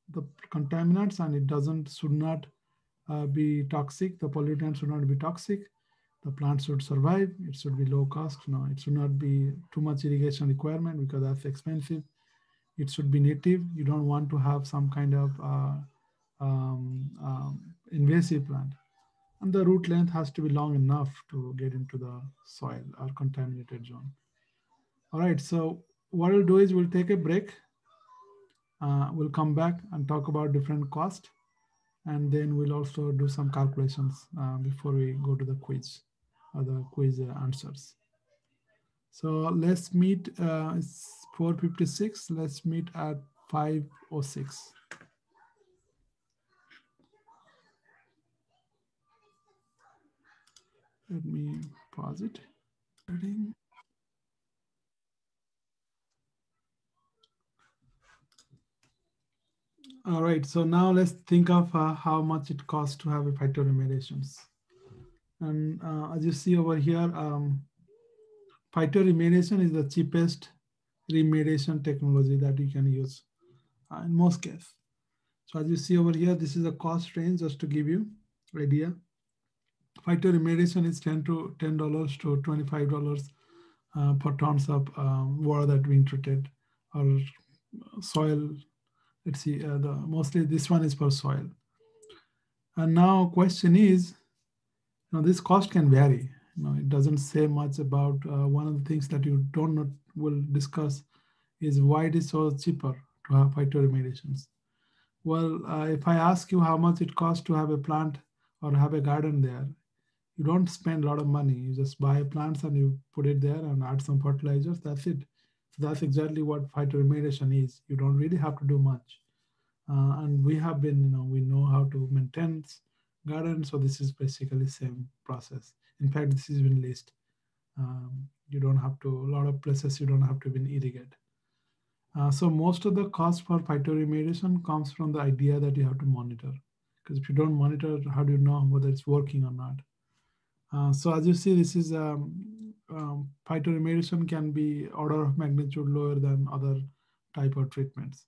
the contaminants and it doesn't, should not uh, be toxic. The pollutants should not be toxic. The plant should survive. It should be low cost. No, it should not be too much irrigation requirement because that's expensive. It should be native. You don't want to have some kind of uh, um, um, invasive plant. And the root length has to be long enough to get into the soil or contaminated zone. All right, so what we'll do is we'll take a break. Uh, we'll come back and talk about different cost. And then we'll also do some calculations uh, before we go to the quiz or the quiz answers. So let's meet, uh, it's 4.56, let's meet at 5.06. Let me pause it. All right, so now let's think of uh, how much it costs to have a phytoremediations. And uh, as you see over here, um, phytoremediation is the cheapest remediation technology that you can use uh, in most cases. So as you see over here, this is a cost range just to give you idea phytoremediation is 10 to $10 to $25 uh, per tons of um, water that we treated or soil. Let's see, uh, the, mostly this one is for soil. And now question is, know, this cost can vary. You know, it doesn't say much about uh, one of the things that you don't know, will discuss is why it is so cheaper to have phytoremediations. Well, uh, if I ask you how much it costs to have a plant or have a garden there, you don't spend a lot of money. You just buy plants and you put it there and add some fertilizers. That's it. So that's exactly what phytoremediation is. You don't really have to do much. Uh, and we have been, you know, we know how to maintain garden. So this is basically same process. In fact, this is been list Um, you don't have to, a lot of places you don't have to even irrigate. Uh, so most of the cost for phytoremediation comes from the idea that you have to monitor. Because if you don't monitor, how do you know whether it's working or not? Uh, so as you see, this is um, um, phytoremediation can be order of magnitude lower than other type of treatments.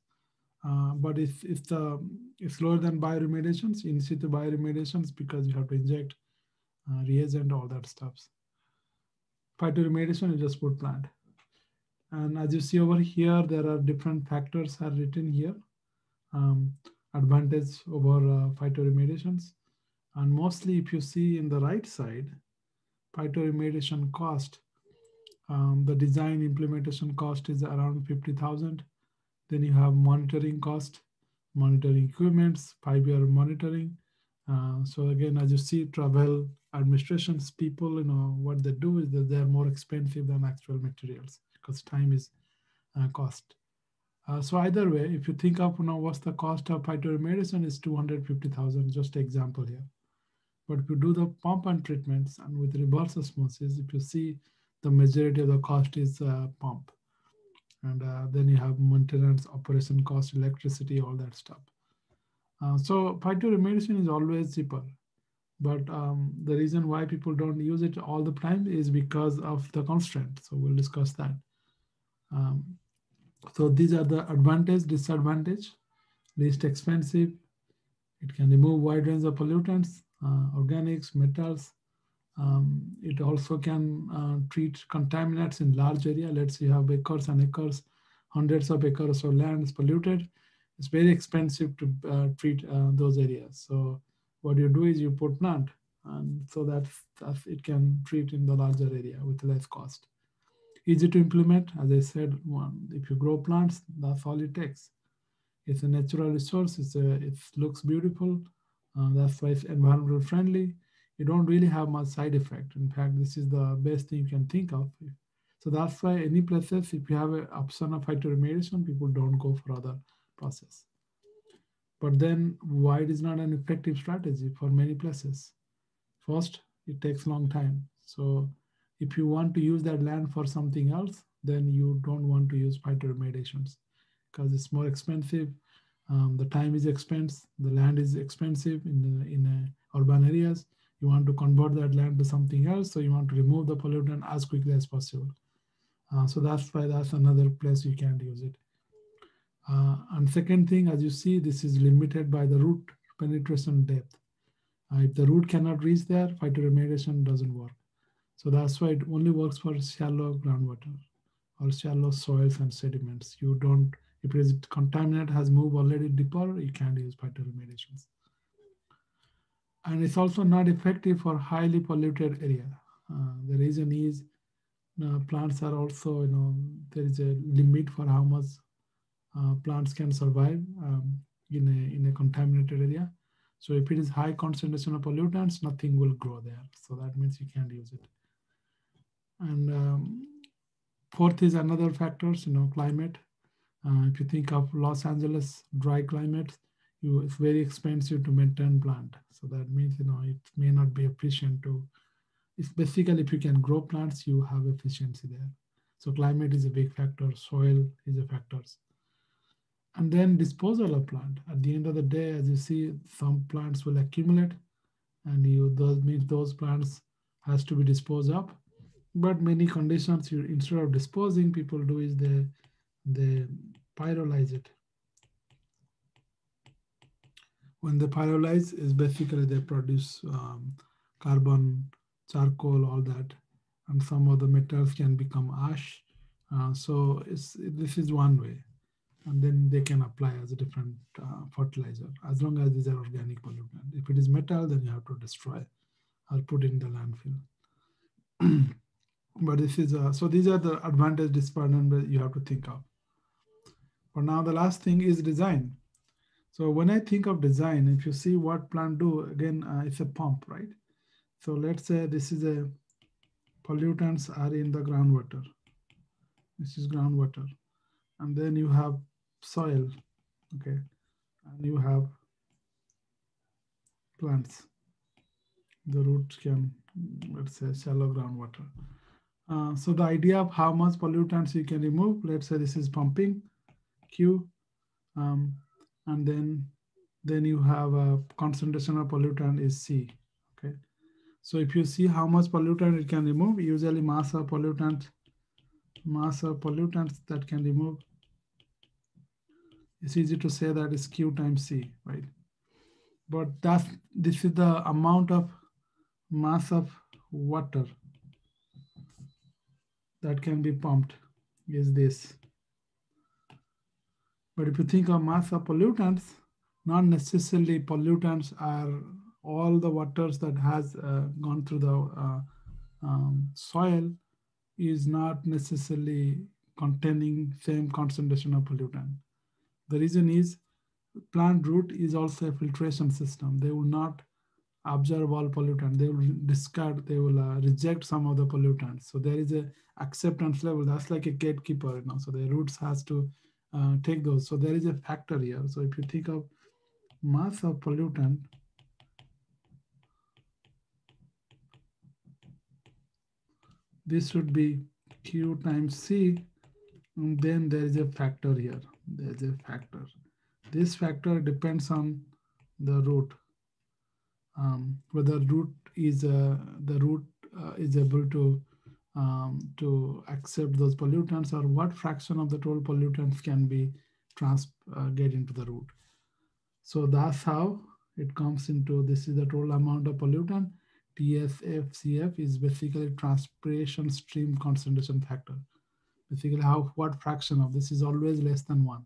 Uh, but if, if the, it's lower than bioremediations, in situ bioremediations, because you have to inject uh, reagent, all that stuff. Phytoremediation, is just put plant. And as you see over here, there are different factors are written here. Um, advantage over uh, phytoremediations. And mostly if you see in the right side, phytoremediation cost, um, the design implementation cost is around 50,000. Then you have monitoring cost, monitoring equipments, five-year monitoring. Uh, so again, as you see, travel administrations people, you know, what they do is that they're more expensive than actual materials because time is uh, cost. Uh, so either way, if you think of you know what's the cost of phytoremediation is 250,000, just example here. But if you do the pump and treatments and with reverse osmosis, if you see the majority of the cost is uh, pump. And uh, then you have maintenance, operation cost, electricity, all that stuff. Uh, so phytoremediation is always cheaper. But um, the reason why people don't use it all the time is because of the constraint. So we'll discuss that. Um, so these are the advantage, disadvantage, least expensive. It can remove wide range of pollutants, organics, metals. Um, it also can uh, treat contaminants in large area. Let's say you have acres and acres, hundreds of acres of land is polluted. It's very expensive to uh, treat uh, those areas. So what you do is you put plant and so that, that it can treat in the larger area with less cost easy to implement. As I said, one, if you grow plants, that's all it takes. It's a natural resource. It's a, it looks beautiful. Uh, that's why it's environmental friendly. You don't really have much side effect. In fact, this is the best thing you can think of. So that's why any places, if you have an option of phytoremediation, people don't go for other process. But then why it is not an effective strategy for many places? First, it takes long time. So if you want to use that land for something else, then you don't want to use phytoremediations because it's more expensive. Um, the time is expensive. The land is expensive in the, in uh, urban areas. You want to convert that land to something else, so you want to remove the pollutant as quickly as possible. Uh, so that's why that's another place you can't use it. Uh, and second thing, as you see, this is limited by the root penetration depth. Uh, if the root cannot reach there, phytoremediation doesn't work. So that's why it only works for shallow groundwater or shallow soils and sediments. You don't, if it is contaminant has moved already deeper, you can't use phytoremediations. And it's also not effective for highly polluted area. Uh, the reason is uh, plants are also, you know, there is a limit for how much uh, plants can survive um, in, a, in a contaminated area. So if it is high concentration of pollutants, nothing will grow there. So that means you can't use it. And um, fourth is another factors, you know, climate. Uh, if you think of Los Angeles dry climate, you, it's very expensive to maintain plant. So that means, you know, it may not be efficient to, it's basically if you can grow plants, you have efficiency there. So climate is a big factor, soil is a factor. And then disposal of plant. At the end of the day, as you see, some plants will accumulate and you those means those plants has to be disposed of but many conditions, you, instead of disposing, people do is they, they pyrolyze it. When they pyrolyze, is basically they produce um, carbon, charcoal, all that, and some of the metals can become ash. Uh, so this is one way, and then they can apply as a different uh, fertilizer as long as these are organic pollutant. If it is metal, then you have to destroy or put in the landfill. *clears throat* But this is, a, so these are the advantage, disadvantage you have to think of. But now the last thing is design. So when I think of design, if you see what plant do, again, uh, it's a pump, right? So let's say this is a pollutants are in the groundwater. This is groundwater. And then you have soil, okay? And you have plants. The roots can, let's say, shallow groundwater Uh, so the idea of how much pollutants you can remove, let's say this is pumping, Q, um, and then then you have a concentration of pollutant is C, okay? So if you see how much pollutant it can remove, usually mass of pollutant, mass of pollutants that can remove, it's easy to say that is Q times C, right? But that's, this is the amount of mass of water that can be pumped is this. But if you think of mass of pollutants, not necessarily pollutants are all the waters that has uh, gone through the uh, um, soil is not necessarily containing same concentration of pollutant. The reason is plant root is also a filtration system. They will not absorb all pollutant. They will discard, they will uh, reject some of the pollutants. So there is a acceptance level. That's like a gatekeeper, you know. So the roots has to uh, take those. So there is a factor here. So if you think of mass of pollutant, this should be Q times C. And then there is a factor here. There's a factor. This factor depends on the root. Um, whether root is uh, the root uh, is able to um, to accept those pollutants or what fraction of the total pollutants can be trans uh, get into the root. So that's how it comes into this is the total amount of pollutant. TSFCF is basically transpiration stream concentration factor. Basically, how what fraction of this is always less than one.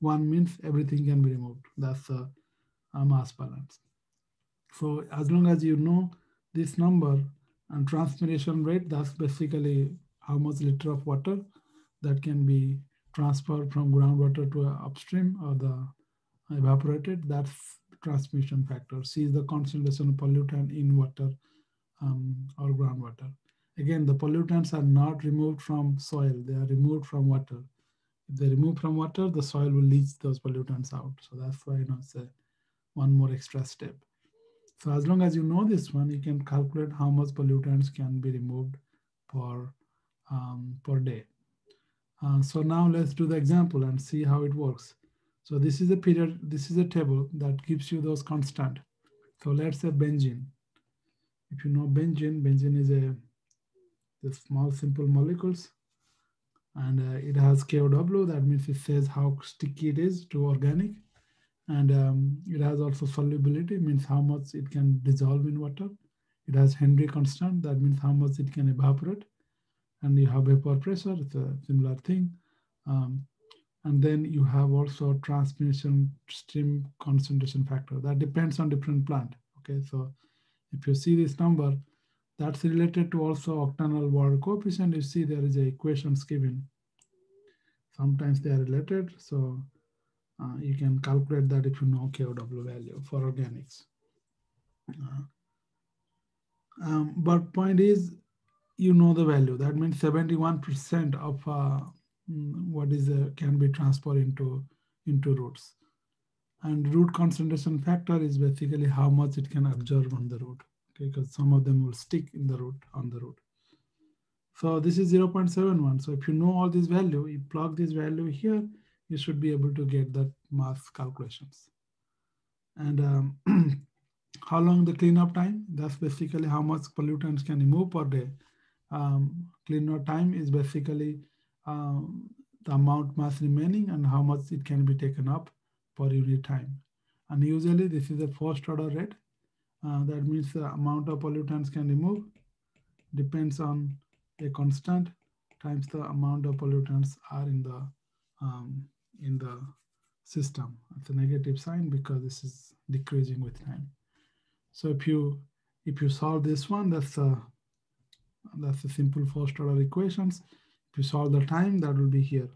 One means everything can be removed. That's a, a mass balance. So as long as you know this number and transpiration rate, that's basically how much liter of water that can be transferred from groundwater to upstream or the evaporated. That's transmission factor. C is the concentration of pollutant in water um, or groundwater. Again, the pollutants are not removed from soil, they are removed from water. If they remove from water, the soil will leach those pollutants out. So that's why you know, it's a, one more extra step. So as long as you know this one, you can calculate how much pollutants can be removed per, um, per day. Uh, so now let's do the example and see how it works. So this is a period, this is a table that gives you those constant. So let's say benzene. If you know benzene, benzene is a the small simple molecules and uh, it has KOW, that means it says how sticky it is to organic. And um, it has also solubility, means how much it can dissolve in water. It has Henry constant, that means how much it can evaporate. And you have vapor pressure, it's a similar thing. Um, and then you have also transpiration stream concentration factor. That depends on different plant. Okay, so if you see this number, that's related to also octanol water coefficient. You see there is a equations given. Sometimes they are related. So uh, you can calculate that if you know KOW value for organics. Uh, um, but point is, you know the value. That means 71% of uh, what is a, can be transferred into into roots and root concentration factor is basically how much it can absorb on the root okay because some of them will stick in the root on the root so this is 0.71 so if you know all this value you plug this value here you should be able to get that mass calculations and um, *clears throat* how long the cleanup time that's basically how much pollutants can remove per day um, cleanup time is basically um, the amount mass remaining and how much it can be taken up per unit time. And usually this is a first order rate. Uh, that means the amount of pollutants can remove depends on a constant times the amount of pollutants are in the um, in the system. It's a negative sign because this is decreasing with time. So if you if you solve this one, that's a that's a simple first order equations. If you solve the time, that will be here.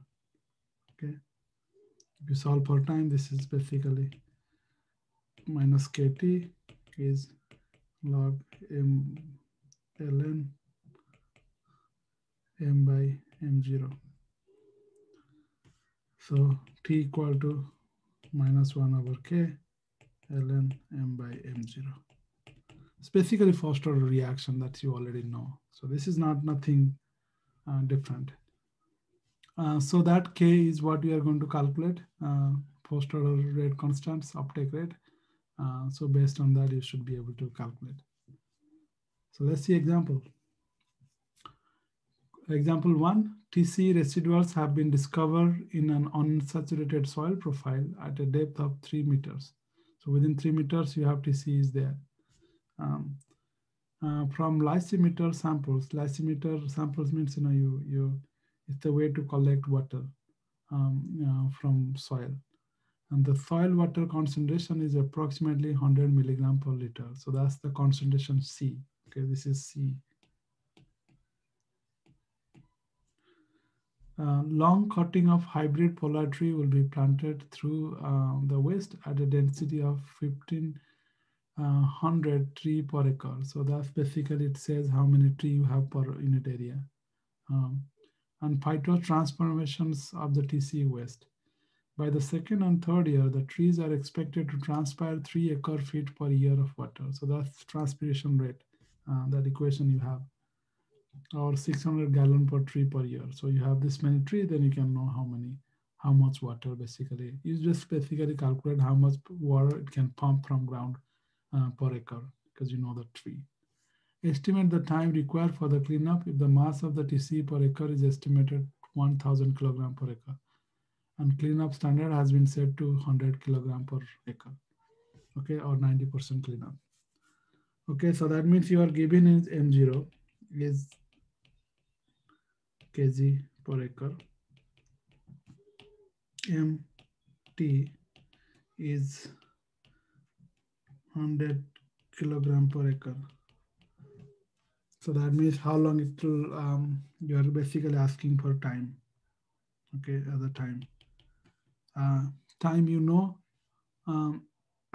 Okay. If you solve for time, this is basically minus kt is log m ln m by m0. So t equal to minus 1 over k ln m by m0. It's basically first order reaction that you already know. So this is not nothing uh, different. Uh, so that K is what we are going to calculate, uh, post order rate constants, uptake rate. Uh, so based on that, you should be able to calculate. So let's see example. Example one, TC residuals have been discovered in an unsaturated soil profile at a depth of three meters. So within three meters, you have TC is there. Um, uh, from lysimeter samples, lysimeter samples means, you know, you, you it's the way to collect water um, know, from soil. And the soil water concentration is approximately 100 milligram per liter. So that's the concentration C. Okay, this is C. Uh, long cutting of hybrid poplar tree will be planted through uh, the west at a density of 1500 uh, tree per acre. So that's basically it says how many tree you have per unit area. Um, and phytotransformations of the TC West. By the second and third year, the trees are expected to transpire three acre feet per year of water. So that's transpiration rate, uh, that equation you have, or 600 gallon per tree per year. So you have this many tree, then you can know how many, how much water basically. You just basically calculate how much water it can pump from ground uh, per acre because you know the tree. Estimate the time required for the cleanup if the mass of the TC per acre is estimated 1000 kilogram per acre. And cleanup standard has been set to 100 kilogram per acre, okay, or 90% cleanup. Okay, so that means your given is M0 is kg per acre. MT is 100 kilogram per acre. So that means how long it will, um, you're basically asking for time, okay, at the time. Uh, time you know, um, *clears throat*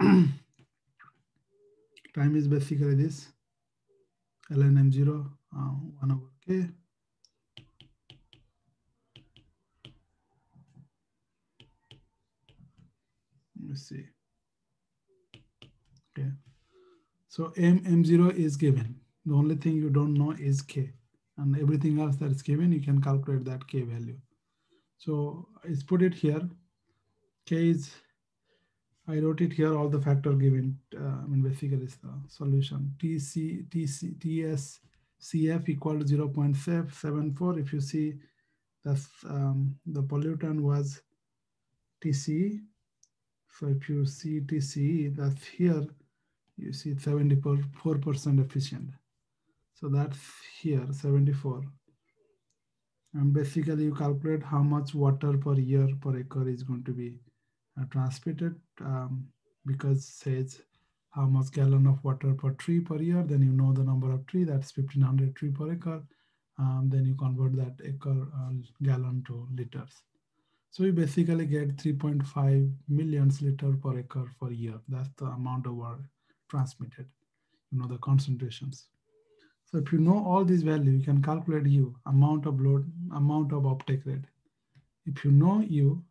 time is basically this, ln m0, uh, 1 over k. me see. Okay. So m m0 is given. The only thing you don't know is K and everything else that is given, you can calculate that K value. So let's put it here. K is, I wrote it here, all the factor given, uh, I mean, basically is the solution. TC, TC, TS, CF equal to 0 0.74. If you see that's um, the pollutant was TC. So if you see TCE, that's here, you see 74% efficient. So that's here, 74. And basically you calculate how much water per year per acre is going to be uh, transmitted um, because says how much gallon of water per tree per year, then you know the number of tree, that's 1500 tree per acre. Um, then you convert that acre uh, gallon to liters. So we basically get 3.5 million liter per acre per year. That's the amount of water transmitted, you know, the concentrations. So if you know all these values, you can calculate U, amount of load, amount of uptake rate. If you know U,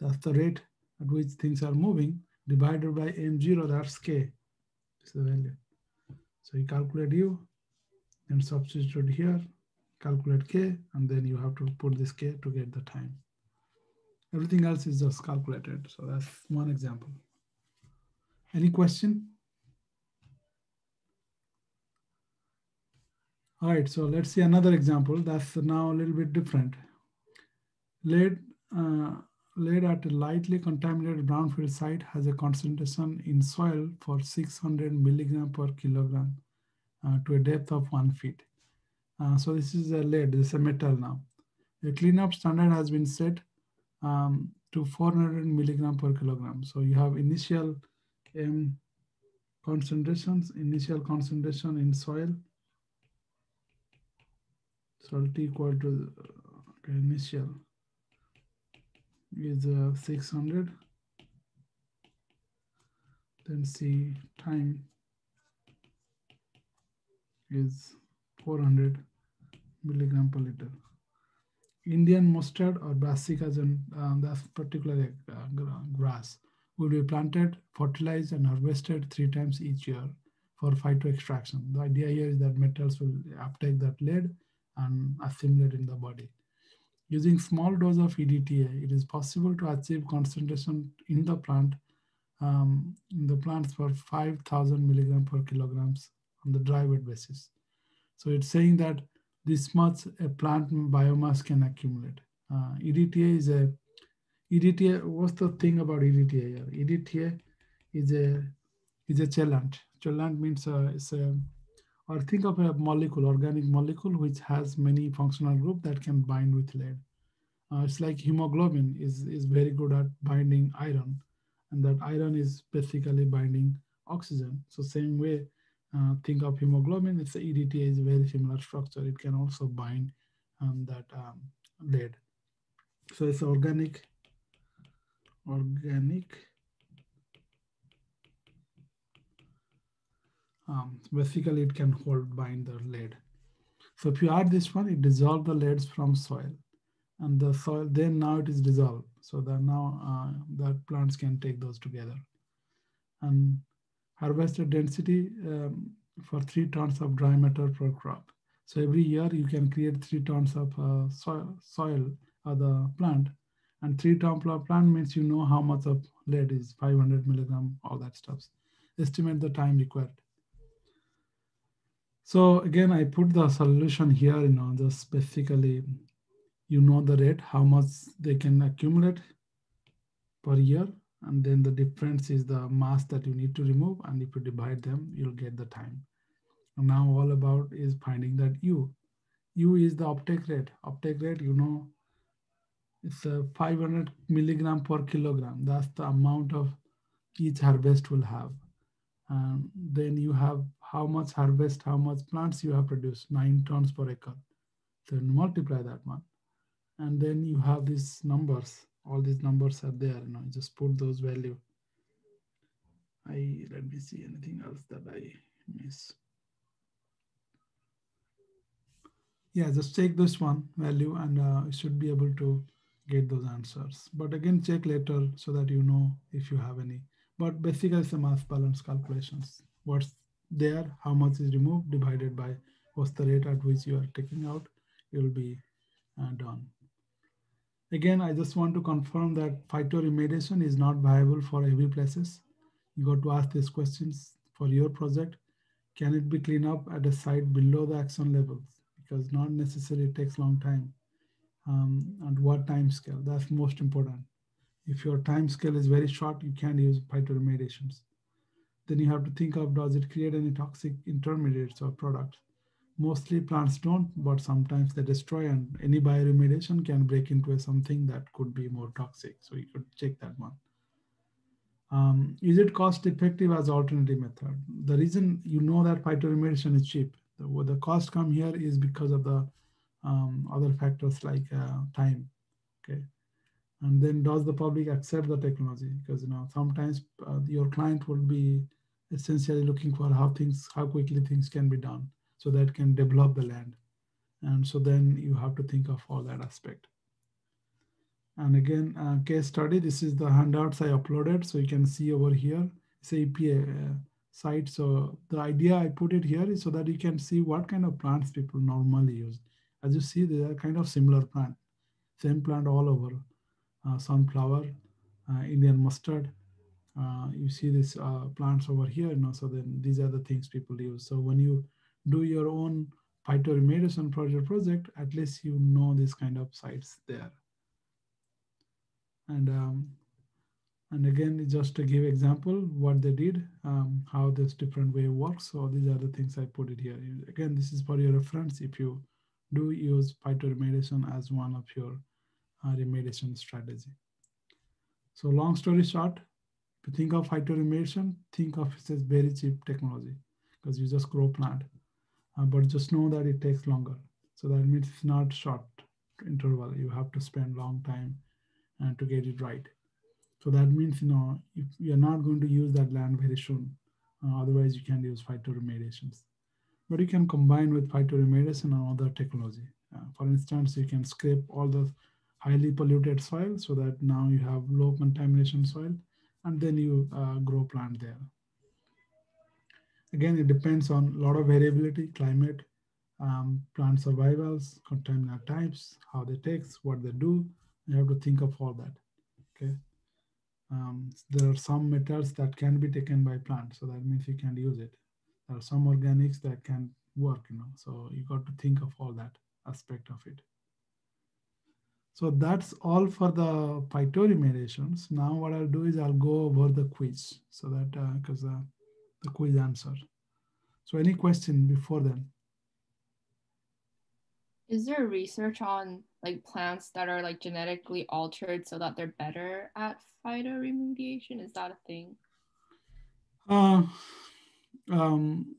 that's the rate at which things are moving, divided by M0, that's K, is the value. So you calculate U, and substitute here, calculate K, and then you have to put this K to get the time. Everything else is just calculated. So that's one example. Any question? All right, so let's see another example that's now a little bit different. Lead, uh, lead at a lightly contaminated brownfield site has a concentration in soil for 600 milligram per kilogram uh, to a depth of one feet. Uh, so this is a lead, this is a metal now. A cleanup standard has been set um, to 400 milligram per kilogram. So you have initial um, concentrations, initial concentration in soil salt equal to okay, initial is uh, 600 then C time is 400 milligram per liter. Indian mustard or brassicas um, that particular uh, grass will be planted, fertilized and harvested three times each year for phytoextraction. The idea here is that metals will uptake that lead and assimilate in the body. Using small dose of EDTA, it is possible to achieve concentration in the plant um, in the plants for 5,000 milligram per kilograms on the dry weight basis. So it's saying that this much a plant biomass can accumulate. Uh, EDTA is a EDTA. What's the thing about EDTA? Here? EDTA is a is a chelant. Chelant means uh, it's a or think of a molecule, organic molecule, which has many functional group that can bind with lead. Uh, it's like hemoglobin is, is very good at binding iron, and that iron is basically binding oxygen. So same way, uh, think of hemoglobin, it's a EDTA is a very similar structure. It can also bind um, that um, lead. So it's organic, organic um, basically it can hold bind the lead. So if you add this one, it dissolves the leads from soil and the soil, then now it is dissolved. So that now uh, that plants can take those together. And harvested density um, for three tons of dry matter per crop. So every year you can create three tons of uh, soil, soil of the plant and three ton per plant means you know how much of lead is 500 milligram, all that stuff. Estimate the time required. So again, I put the solution here, you know, just basically, you know the rate, how much they can accumulate per year. And then the difference is the mass that you need to remove. And if you divide them, you'll get the time. And now all about is finding that U. U is the uptake rate. Uptake rate, you know, it's a 500 milligram per kilogram. That's the amount of each harvest will have. And then you have how much harvest, how much plants you have produced, nine tons per acre. So multiply that one. And then you have these numbers. All these numbers are there, you know, just put those value. I let me see anything else that I miss. Yeah, just take this one value and uh, you should be able to get those answers. But again, check later so that you know if you have any. But basically, it's a mass balance calculations. What's there, how much is removed divided by what's the rate at which you are taking out, you'll be uh, done. Again, I just want to confirm that phytoremediation is not viable for every places. You got to ask these questions for your project. Can it be cleaned up at a site below the action levels? Because not necessarily it takes long time. Um, and what time scale? That's most important. If your time scale is very short, you can use phytoremediations then you have to think of does it create any toxic intermediates or products? Mostly plants don't, but sometimes they destroy and any bioremediation can break into something that could be more toxic. So you could check that one. Um, is it cost effective as alternative method? The reason you know that phytoremediation is cheap, the, the cost come here is because of the um, other factors like uh, time. Okay, and then does the public accept the technology? Because you know sometimes uh, your client will be essentially looking for how things, how quickly things can be done so that can develop the land. And so then you have to think of all that aspect. And again, uh, case study, this is the handouts I uploaded. So you can see over here, it's a EPA uh, site. So the idea I put it here is so that you can see what kind of plants people normally use. As you see, they are kind of similar plant, same plant all over. Uh, sunflower, uh, Indian mustard, uh, you see these uh, plants over here, you know, so then these are the things people use. So when you do your own phytoremediation project project, at least you know these kind of sites there. And um, and again, just to give example what they did, um, how this different way works. So these are the things I put it here. Again, this is for your reference if you do use phytoremediation as one of your uh, remediation strategy. So long story short, you think of phytoremediation, think of it as very cheap technology because you just grow plant. Uh, but just know that it takes longer. So that means it's not short interval. You have to spend long time uh, to get it right. So that means, you know, if you're not going to use that land very soon, uh, otherwise you can use phytoremediations. But you can combine with phytoremediation and other technology. Uh, for instance, you can scrape all the highly polluted soil so that now you have low contamination soil and then you uh, grow plant there. Again, it depends on a lot of variability, climate, um, plant survivals, contaminant types, how they take, what they do. You have to think of all that. Okay. Um, there are some metals that can be taken by plants, so that means you can use it. There are some organics that can work, you know. So you got to think of all that aspect of it. So that's all for the phytoremediations. Now what I'll do is I'll go over the quiz so that because uh, the quiz answer. So any question before then? Is there research on like plants that are like genetically altered so that they're better at phytoremediation? Is that a thing? Uh, um,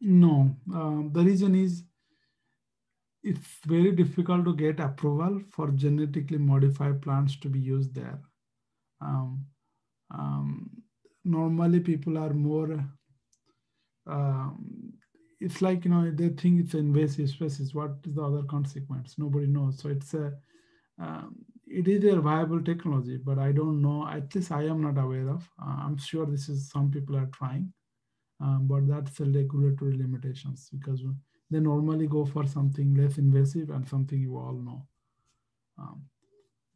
no. Uh, the reason is it's very difficult to get approval for genetically modified plants to be used there. Um, um, normally, people are more. Um, it's like you know they think it's invasive species. What is the other consequence? Nobody knows. So it's a um, it is a viable technology, but I don't know. At least I am not aware of. Uh, I'm sure this is some people are trying, um, but that's the regulatory limitations because they normally go for something less invasive and something you all know. Um,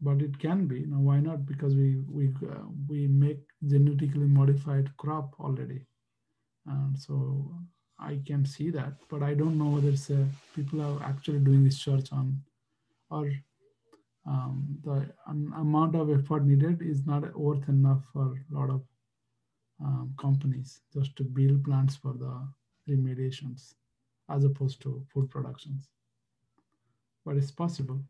but it can be. Now, why not? Because we we uh, we make genetically modified crop already, and so I can see that. But I don't know whether it's a, people are actually doing this research on, or um, the amount of effort needed is not worth enough for a lot of um, companies just to build plants for the remediations as opposed to food productions. But it's possible.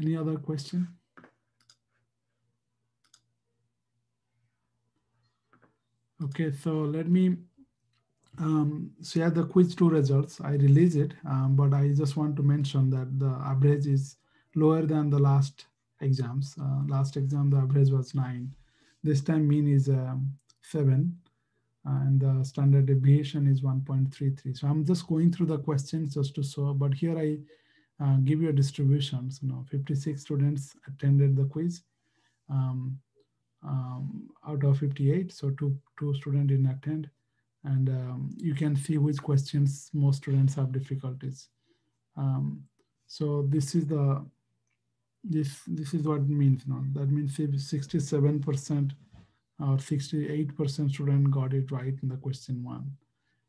Any other question? Okay, so let me um, share the quiz two results. I release it, um, but I just want to mention that the average is lower than the last exams. Uh, last exam, the average was nine. This time mean is um, seven and the standard deviation is 1.33. So I'm just going through the questions just to show, but here I uh, give you a distribution. So, know, 56 students attended the quiz um, um, out of 58. So two, two students didn't attend. And um, you can see which questions most students have difficulties. Um, so this is the this this is what it means now. That means 67% or 68% student got it right in the question one.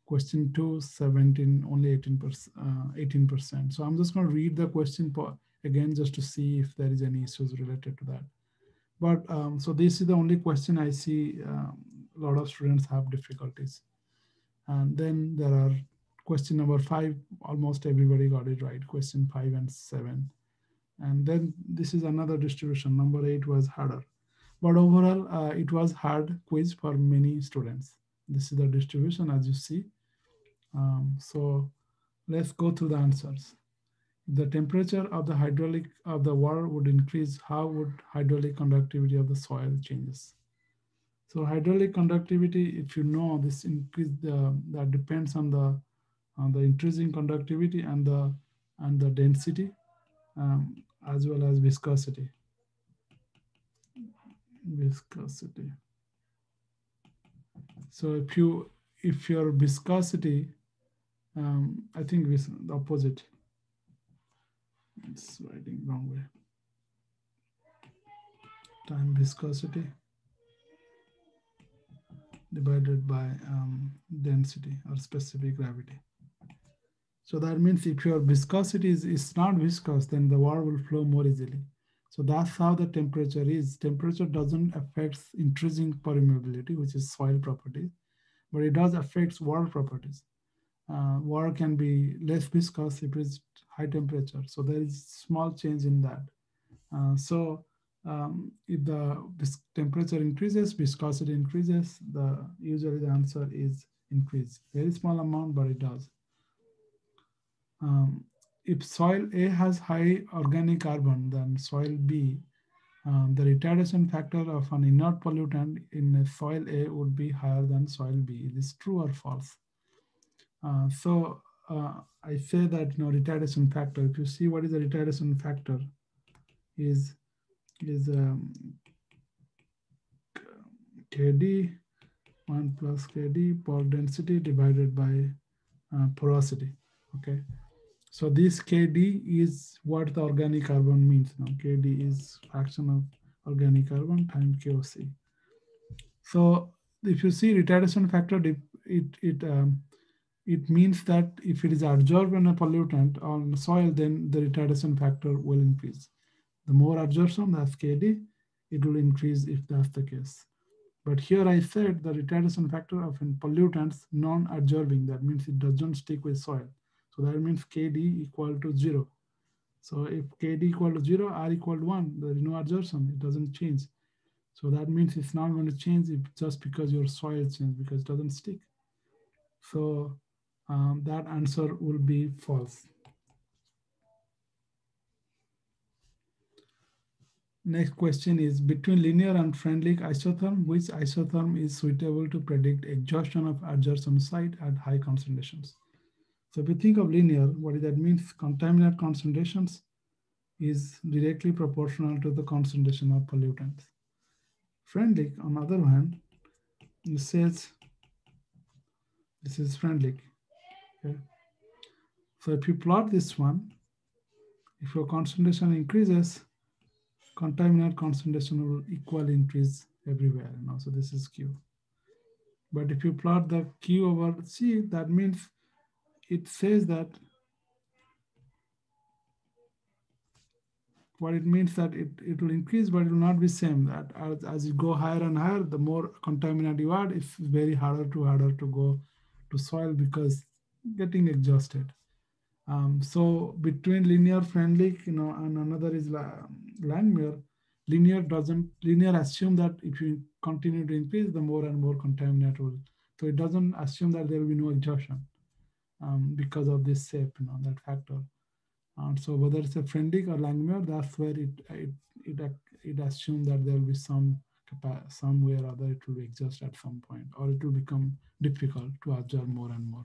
Question two, 17, only 18%. Uh, 18%. So I'm just going to read the question again just to see if there is any issues related to that. But um, so this is the only question I see um, a lot of students have difficulties. And then there are question number five, almost everybody got it right. Question five and seven and then this is another distribution. Number eight was harder. But overall, uh, it was hard quiz for many students. This is the distribution as you see. Um, so let's go through the answers. The temperature of the hydraulic of the water would increase, how would hydraulic conductivity of the soil changes? So hydraulic conductivity, if you know this increase, the, that depends on the on the intrinsic conductivity and the and the density um, as well as viscosity. Viscosity. So if you if your viscosity, um, I think the opposite. It's writing wrong way. Time viscosity divided by um, density or specific gravity. So that means if your viscosity is, is not viscous, then the water will flow more easily. So that's how the temperature is. Temperature doesn't affect intrinsic permeability, which is soil properties, but it does affect water properties. Uh, water can be less viscous if it's high temperature. So there is small change in that. Uh, so um, if the temperature increases, viscosity increases, the usually the answer is increase. Very small amount, but it does um, if soil A has high organic carbon than soil B, um, the retardation factor of an inert pollutant in soil A would be higher than soil B. Is this true or false? Uh, so uh, I say that you know retardation factor. If you see what is the retardation factor, is is um, KD 1 plus KD pore density divided by uh, porosity. Okay. So this KD is what the organic carbon means. Now KD is fraction of organic carbon times KOC. So if you see retardation factor, it it it, um, it means that if it is absorbed in a pollutant on soil, then the retardation factor will increase. The more absorption, that's KD, it will increase if that's the case. But here I said the retardation factor of pollutants non-adsorbing, that means it doesn't stick with soil. So that means KD equal to zero. So if KD equal to zero, R equal to one, there is no adsorption, it doesn't change. So that means it's not going to change if just because your soil change because it doesn't stick. So um, that answer will be false. Next question is between linear and Freundlich isotherm, which isotherm is suitable to predict exhaustion of adsorption site at high concentrations? So if you think of linear, what does that means, contaminant concentrations is directly proportional to the concentration of pollutants. Freundlich, on the other hand, says this is Freundlich. Okay. So if you plot this one, if your concentration increases, contaminant concentration will equal increase everywhere. You know? So this is Q. But if you plot the Q over C, that means it says that what it means that it, it will increase, but it will not be same. That as, as you go higher and higher, the more contaminant you add, it's very harder to harder to go to soil because getting exhausted. Um, so between linear Freundlich, you know, and another is Langmuir, linear doesn't linear assume that if you continue to increase, the more and more contaminant will. So it doesn't assume that there will be no exhaustion um, because of this shape, you know, that factor. Uh, so whether it's a Freundlich or Langmuir, that's where it it it, it assumes that there will be some somewhere or other it will be exhaust at some point, or it will become difficult to absorb more and more.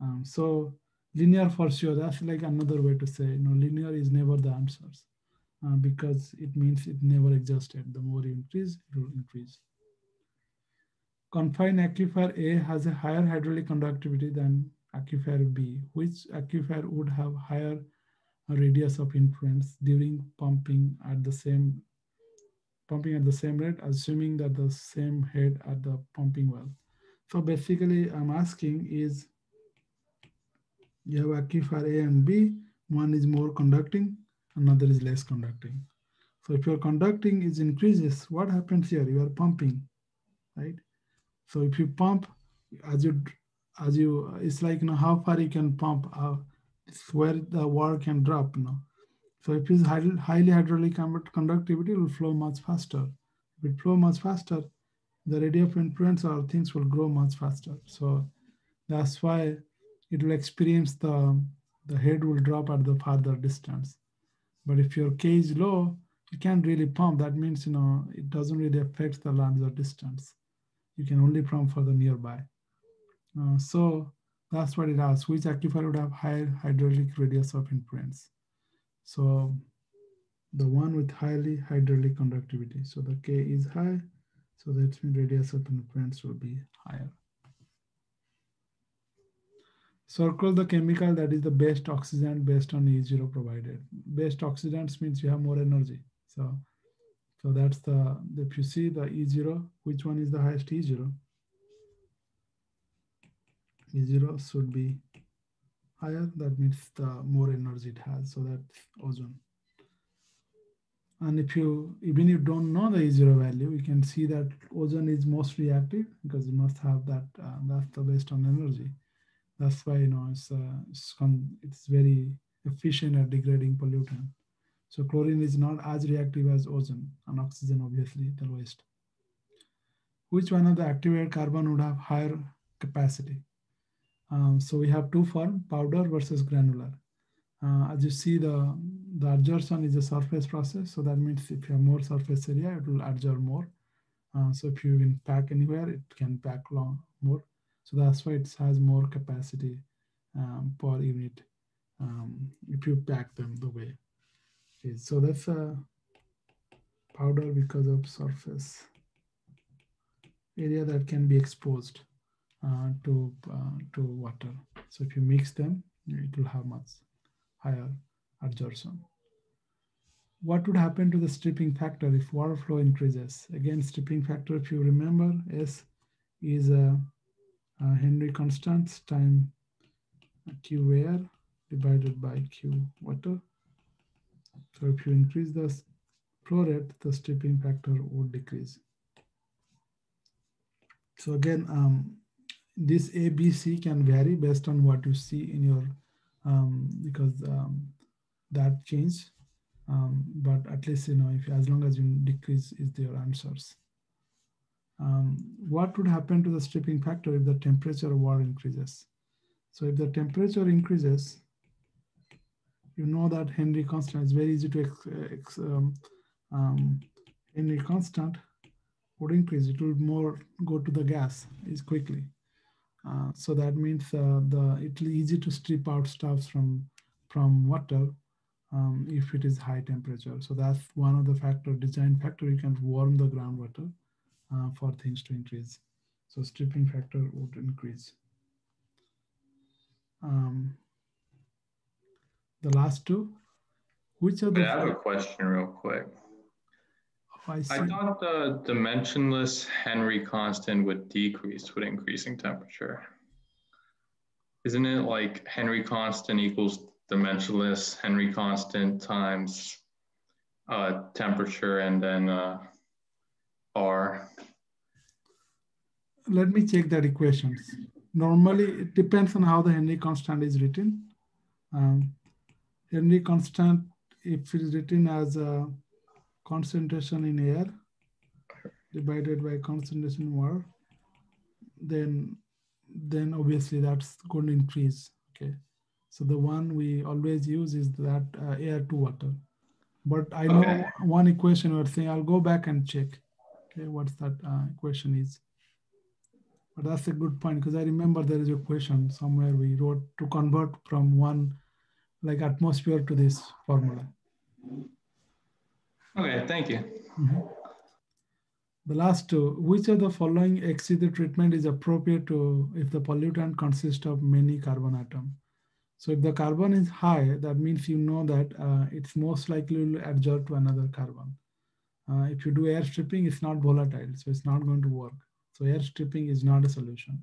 Um, so linear for sure, that's like another way to say, you know, linear is never the answers uh, because it means it never exhausted. The more you increase, it will increase. Confined aquifer A has a higher hydraulic conductivity than aquifer B, which aquifer would have higher radius of influence during pumping at the same pumping at the same rate, assuming that the same head at the pumping well. So basically I'm asking is you have aquifer A and B, one is more conducting, another is less conducting. So if your conducting is increases, what happens here? You are pumping, right? So if you pump, as you as you, it's like, you know, how far you can pump, uh, it's where the water can drop, you know. So if it's highly hydraulic conductivity, it will flow much faster. If it flow much faster, the radius of influence or things will grow much faster. So that's why it will experience the, the head will drop at the farther distance. But if your K is low, you can't really pump. That means, you know, it doesn't really affect the larger distance. You can only pump for the nearby. Uh, so that's what it asks, which aquifer would have higher hydraulic radius of influence. So the one with highly hydraulic conductivity. So the K is high, so that means radius of influence will be higher. Circle the chemical that is the best oxidant based on E0 provided. Best oxidants means you have more energy. So, so that's the, if you see the E0, which one is the highest E0? E0 should be higher. That means the more energy it has. So that's ozone. And if you, even if you don't know the E0 value, you can see that ozone is most reactive because it must have that, uh, that's the based on energy. That's why, you know, it's, uh, it's, it's very efficient at degrading pollutant. So chlorine is not as reactive as ozone and oxygen, obviously the lowest. Which one of the activated carbon would have higher capacity? Um, so we have two form, powder versus granular. Uh, as you see, the, the adsorption is a surface process. So that means if you have more surface area, it will adsorb more. Uh, so if you even pack anywhere, it can pack long more. So that's why it has more capacity um, per unit um, if you pack them the way. So that's a powder because of surface area that can be exposed uh, to, uh, to water. So if you mix them, it will have much higher adsorption. What would happen to the stripping factor if water flow increases? Again, stripping factor, if you remember, S is a, a Henry constant time Q air divided by Q water. So if you increase the flow rate, the stripping factor would decrease. So again, um, this ABC can vary based on what you see in your, um, because um, that change. Um, but at least, you know, if as long as you decrease is your answers. Um, what would happen to the stripping factor if the temperature of water increases? So if the temperature increases, you know that Henry constant is very easy to ex, ex, um, um, Henry constant would increase. It will more go to the gas is quickly. Uh, so that means uh, the it's easy to strip out stuff from from water um, if it is high temperature. So that's one of the factor design factor. You can warm the groundwater uh, for things to increase. So stripping factor would increase. Um, the last two, which are the? I have a question real quick. Oh, I, I, thought the dimensionless Henry constant would decrease with increasing temperature. Isn't it like Henry constant equals dimensionless Henry constant times uh, temperature and then uh, R? Let me check that equations. Normally, it depends on how the Henry constant is written. Um, Henry constant, if it is written as a concentration in air divided by concentration in water, then then obviously that's going to increase. Okay, so the one we always use is that uh, air to water. But I know okay. one equation or thing. I'll go back and check. Okay, what's that uh, equation is. But that's a good point because I remember there is a question somewhere we wrote to convert from one like atmosphere to this formula. Okay, thank you. Mm -hmm. The last two, which of the following excessive treatment is appropriate to if the pollutant consists of many carbon atom? So if the carbon is high, that means you know that uh, it's most likely to adsorb to another carbon. Uh, if you do air stripping, it's not volatile, so it's not going to work. So air stripping is not a solution.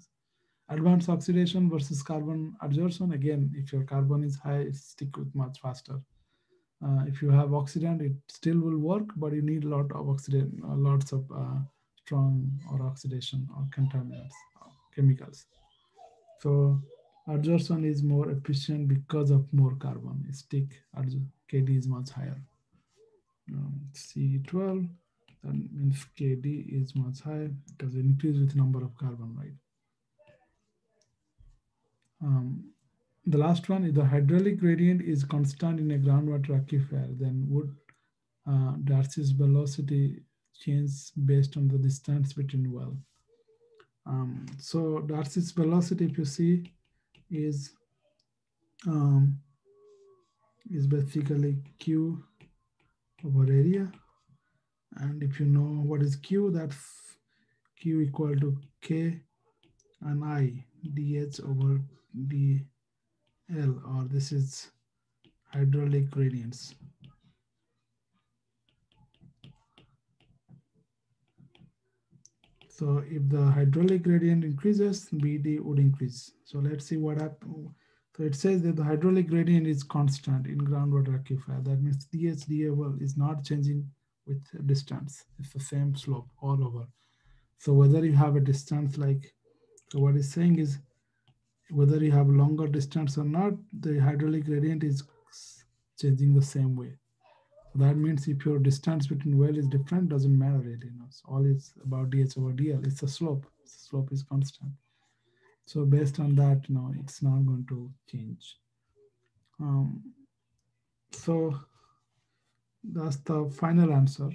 Advanced oxidation versus carbon adsorption. Again, if your carbon is high, it stick with much faster. Uh, if you have oxidant, it still will work, but you need a lot of oxidant, uh, lots of uh, strong or oxidation or contaminants, or chemicals. So adsorption is more efficient because of more carbon. Stick KD is much higher. Um, C12, that means KD is much higher it increases with number of carbon, right? Um, the last one is the hydraulic gradient is constant in a groundwater aquifer, then would uh, Darcy's velocity change based on the distance between well. Um, so Darcy's velocity, if you see, is um, is basically Q over area. And if you know what is Q, that's Q equal to K and I dH over dl or this is hydraulic gradients. So if the hydraulic gradient increases, BD would increase. So let's see what happens. So it says that the hydraulic gradient is constant in groundwater aquifer. That means DHDA is not changing with distance. It's the same slope all over. So whether you have a distance like, so what it's saying is whether you have longer distance or not, the hydraulic gradient is changing the same way. That means if your distance between well is different, doesn't matter really. You know, so all it's about dH over dl. It's a slope. The slope is constant. So based on that, you know, it's not going to change. Um, so that's the final answer.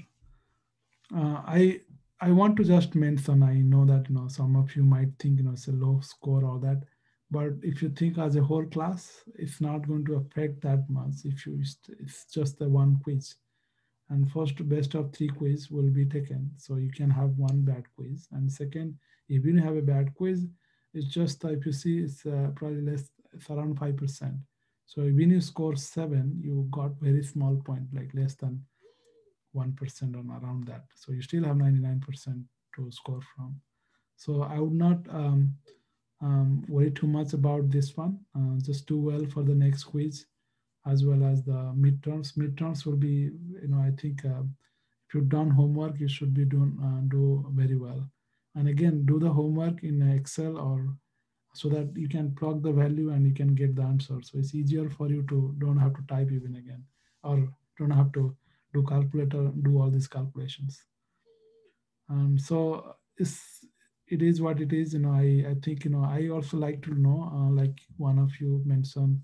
Uh, I I want to just mention. I know that you know some of you might think you know it's a low score or that but if you think as a whole class, it's not going to affect that much if you, it's just the one quiz. and first best of three quiz will be taken. So you can have one bad quiz. And second, if you have a bad quiz, it's just if you see it's uh, probably less, it's around 5%. So when you score seven, you got very small point, like less than 1% on around that. So you still have 99% to score from. So I would not um, um, worry too much about this one. Uh, just do well for the next quiz as well as the midterms. Midterms will be, you know, I think uh, if you've done homework, you should be doing uh, do very well. And again, do the homework in Excel or so that you can plug the value and you can get the answer. So it's easier for you to don't have to type even again or don't have to do calculator, do all these calculations. Um, so it's, it is what it is. You know, I, I think, you know, I also like to know, uh, like one of you mentioned,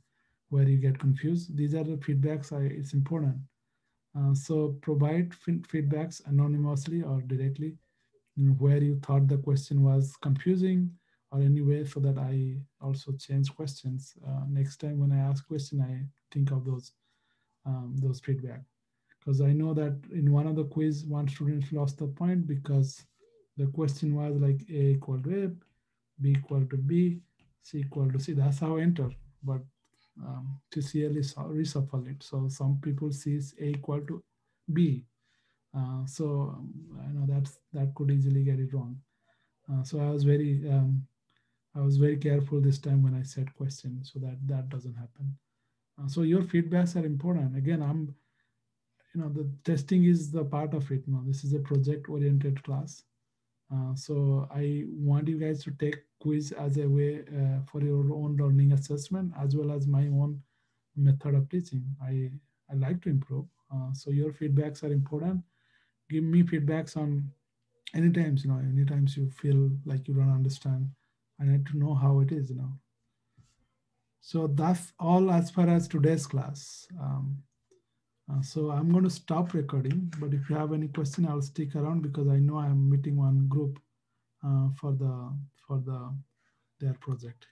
where you get confused. These are the feedbacks. I, it's important. Uh, so provide feedbacks anonymously or directly you know, where you thought the question was confusing or anyway so that I also change questions. Uh, next time when I ask question, I think of those um, those feedback. Because I know that in one of the quiz, one student lost the point because the question was like A equal to A, B equal to B, C equal to C. That's how I enter. But um, TCL is reshuffle it. So some people sees A equal to B. Uh, so um, I know that's that could easily get it wrong. Uh, so I was very um, I was very careful this time when I said question so that that doesn't happen. Uh, so your feedbacks are important. Again, I'm you know the testing is the part of it. No, this is a project oriented class. Uh, so I want you guys to take quiz as a way uh, for your own learning assessment as well as my own method of teaching. I, I like to improve. Uh, so your feedbacks are important. Give me feedbacks on any times, you know, any times you feel like you don't understand. I need to know how it is, know. So that's all as far as today's class. Um, uh, so I'm going to stop recording, but if you have any question, I'll stick around because I know I'm meeting one group uh, for the for the their project.